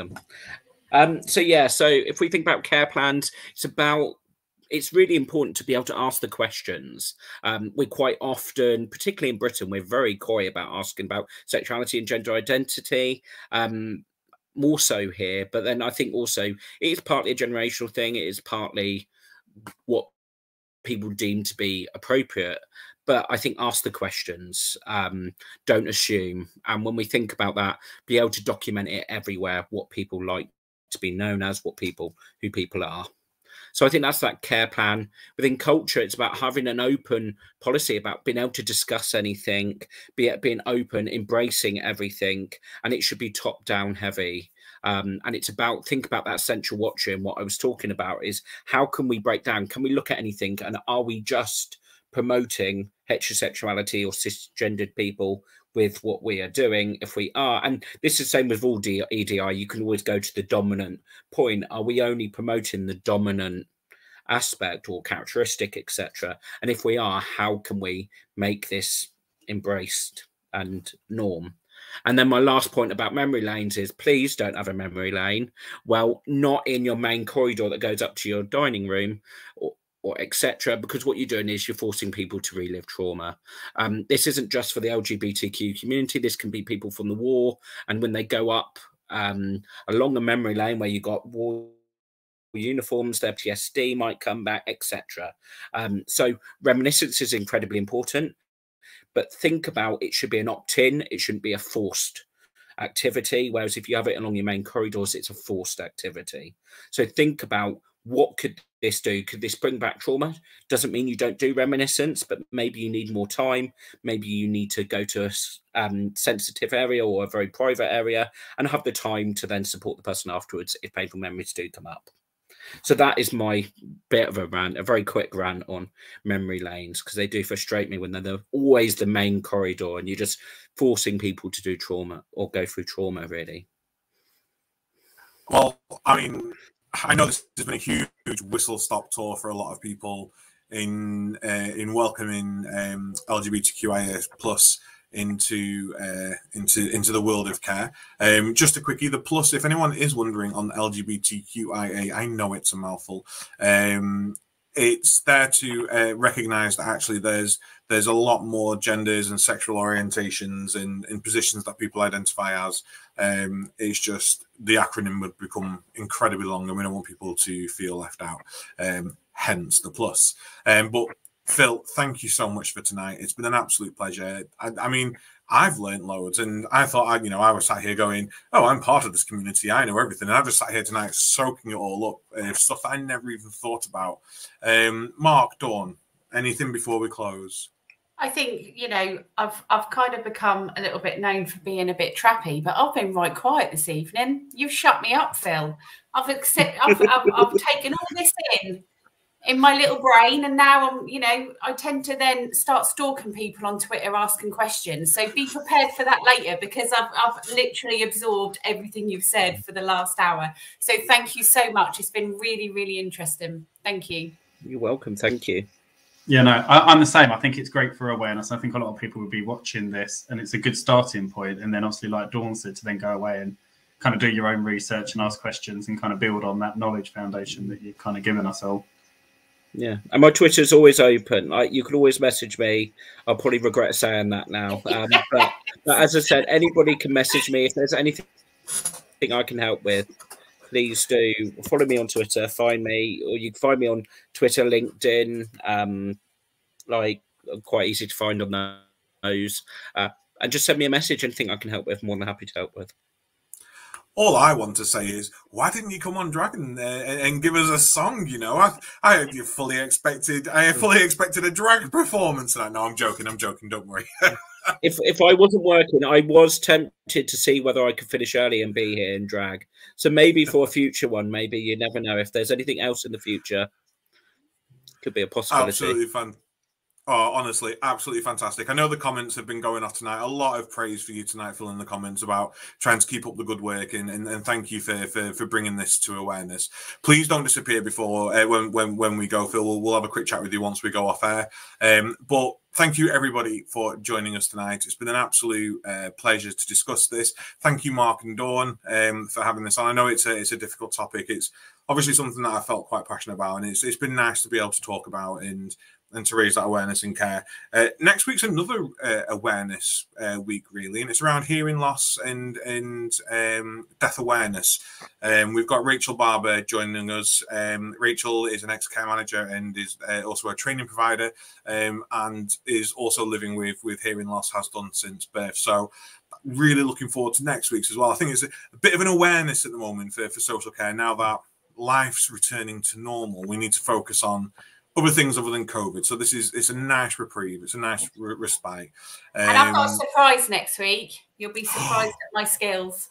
Speaker 4: Um, so yeah, so if we think about care plans, it's about it's really important to be able to ask the questions. Um, we quite often, particularly in Britain, we're very coy about asking about sexuality and gender identity. Um, more so here, but then I think also it is partly a generational thing. It is partly what people deem to be appropriate. But I think ask the questions, um, don't assume. And when we think about that, be able to document it everywhere, what people like to be known as, what people, who people are. So I think that's that care plan. Within culture, it's about having an open policy about being able to discuss anything, be being open, embracing everything, and it should be top down heavy. Um, and it's about think about that central watching. What I was talking about is how can we break down? Can we look at anything? And are we just promoting heterosexuality or cisgendered people with what we are doing if we are. And this is same with all edi you can always go to the dominant point. Are we only promoting the dominant aspect or characteristic etc and if we are how can we make this embraced and norm? And then my last point about memory lanes is please don't have a memory lane. Well not in your main corridor that goes up to your dining room or, or etc. Because what you're doing is you're forcing people to relive trauma. Um, this isn't just for the LGBTQ community. This can be people from the war, and when they go up um, along the memory lane where you got war uniforms, their PTSD might come back, etc. Um, so reminiscence is incredibly important, but think about it should be an opt-in. It shouldn't be a forced activity. Whereas if you have it along your main corridors, it's a forced activity. So think about what could this do? Could this bring back trauma? Doesn't mean you don't do reminiscence, but maybe you need more time. Maybe you need to go to a um, sensitive area or a very private area and have the time to then support the person afterwards if painful memories do come up. So that is my bit of a rant, a very quick rant on memory lanes because they do frustrate me when they're always the main corridor and you're just forcing people to do trauma or go through trauma, really.
Speaker 1: Well, I mean, I know this has been a huge, huge whistle stop tour for a lot of people in uh, in welcoming um, LGBTQIA plus into uh, into into the world of care. Um, just a quickie, the plus, if anyone is wondering on LGBTQIA, I know it's a mouthful. Um, it's there to uh, recognize that actually there's there's a lot more genders and sexual orientations in, in positions that people identify as. Um, it's just the acronym would become incredibly long, and we don't want people to feel left out. Um, hence the plus. Um, but Phil, thank you so much for tonight. It's been an absolute pleasure. I, I mean, I've learned loads, and I thought, I, you know, I was sat here going, "Oh, I'm part of this community. I know everything." And I've just sat here tonight soaking it all up, uh, stuff I never even thought about. Um, Mark, Dawn, anything before we close?
Speaker 2: I think you know I've I've kind of become a little bit known for being a bit trappy, but I've been right quiet this evening. You've shut me up, Phil. I've accept, I've, I've, I've taken all this in in my little brain, and now I'm you know I tend to then start stalking people on Twitter asking questions. So be prepared for that later because I've I've literally absorbed everything you've said for the last hour. So thank you so much. It's been really really interesting. Thank you.
Speaker 4: You're welcome. Thank you.
Speaker 3: Yeah, no, I, am the same. I think it's great for awareness. I think a lot of people would be watching this, and it's a good starting point. And then, obviously, like Dawn said, to then go away and kind of do your own research and ask questions and kind of build on that knowledge foundation that you've kind of given us all.
Speaker 4: Yeah, and my Twitter is always open. Like you can always message me. I'll probably regret saying that now, um, but, but as I said, anybody can message me if there's anything I can help with please do follow me on Twitter, find me, or you can find me on Twitter, LinkedIn. Um, like quite easy to find on those. Uh, and just send me a message. Anything I can help with, more than happy to help with.
Speaker 1: All I want to say is, why didn't you come on Dragon uh, and give us a song? You know, I, I fully expected, I fully expected a drag performance. And I know I'm joking, I'm joking. Don't worry.
Speaker 4: if if I wasn't working, I was tempted to see whether I could finish early and be here in drag. So maybe for a future one, maybe you never know. If there's anything else in the future, could be a possibility.
Speaker 1: Absolutely fun. Oh, honestly, absolutely fantastic. I know the comments have been going off tonight. A lot of praise for you tonight, Phil, in the comments about trying to keep up the good work and, and, and thank you for, for, for bringing this to awareness. Please don't disappear before uh, when, when, when we go, Phil. We'll, we'll have a quick chat with you once we go off air. Um, but thank you, everybody, for joining us tonight. It's been an absolute uh, pleasure to discuss this. Thank you, Mark and Dawn, um, for having this on. I know it's a, it's a difficult topic. It's obviously something that I felt quite passionate about, and it's, it's been nice to be able to talk about and and to raise that awareness and care. Uh, next week's another uh, awareness uh, week, really, and it's around hearing loss and and um, deaf awareness. Um, we've got Rachel Barber joining us. Um, Rachel is an ex-care manager and is uh, also a training provider, um, and is also living with with hearing loss. Has done since birth. So really looking forward to next week's as well. I think it's a, a bit of an awareness at the moment for, for social care now that life's returning to normal, we need to focus on other things other than COVID. So this is it's a nice reprieve. It's a nice r- respite.
Speaker 2: and I've got a
Speaker 1: Um,
Speaker 2: surprise next week. You'll be surprised at my skills.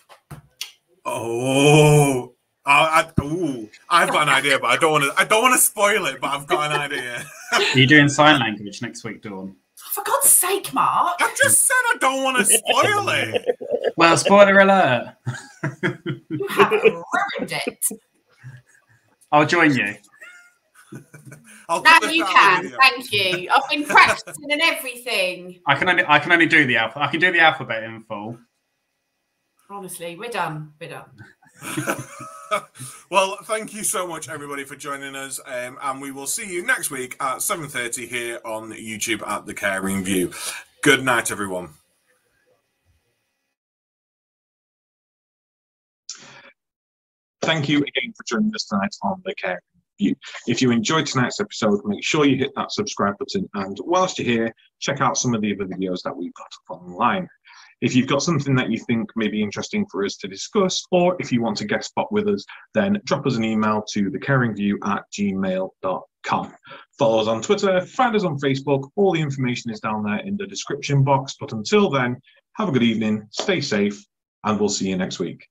Speaker 1: oh, I, I, ooh, I've got an idea, but I don't want to. I don't want to spoil it, but I've got an idea.
Speaker 3: Are you doing sign language next week, Dawn?
Speaker 2: For God's sake, Mark.
Speaker 1: I just said I don't want to spoil it.
Speaker 3: Well, spoiler alert.
Speaker 2: You have ruined it.
Speaker 3: I'll join you.
Speaker 1: I'll
Speaker 2: Now you
Speaker 1: out of the
Speaker 2: can.
Speaker 1: video.
Speaker 2: Thank you. I've been practicing and everything.
Speaker 3: I can only I can only do the alpha. I can do the alphabet in full.
Speaker 2: Honestly, we're done. We're done.
Speaker 1: well, thank you so much, everybody, for joining us, um, and we will see you next week at seven thirty here on YouTube at the Caring View. Good night, everyone.
Speaker 5: Thank you again for joining us tonight on The Caring View. If you enjoyed tonight's episode, make sure you hit that subscribe button. And whilst you're here, check out some of the other videos that we've got online. If you've got something that you think may be interesting for us to discuss, or if you want to guest spot with us, then drop us an email to thecaringview at gmail.com. Follow us on Twitter, find us on Facebook. All the information is down there in the description box. But until then, have a good evening, stay safe, and we'll see you next week.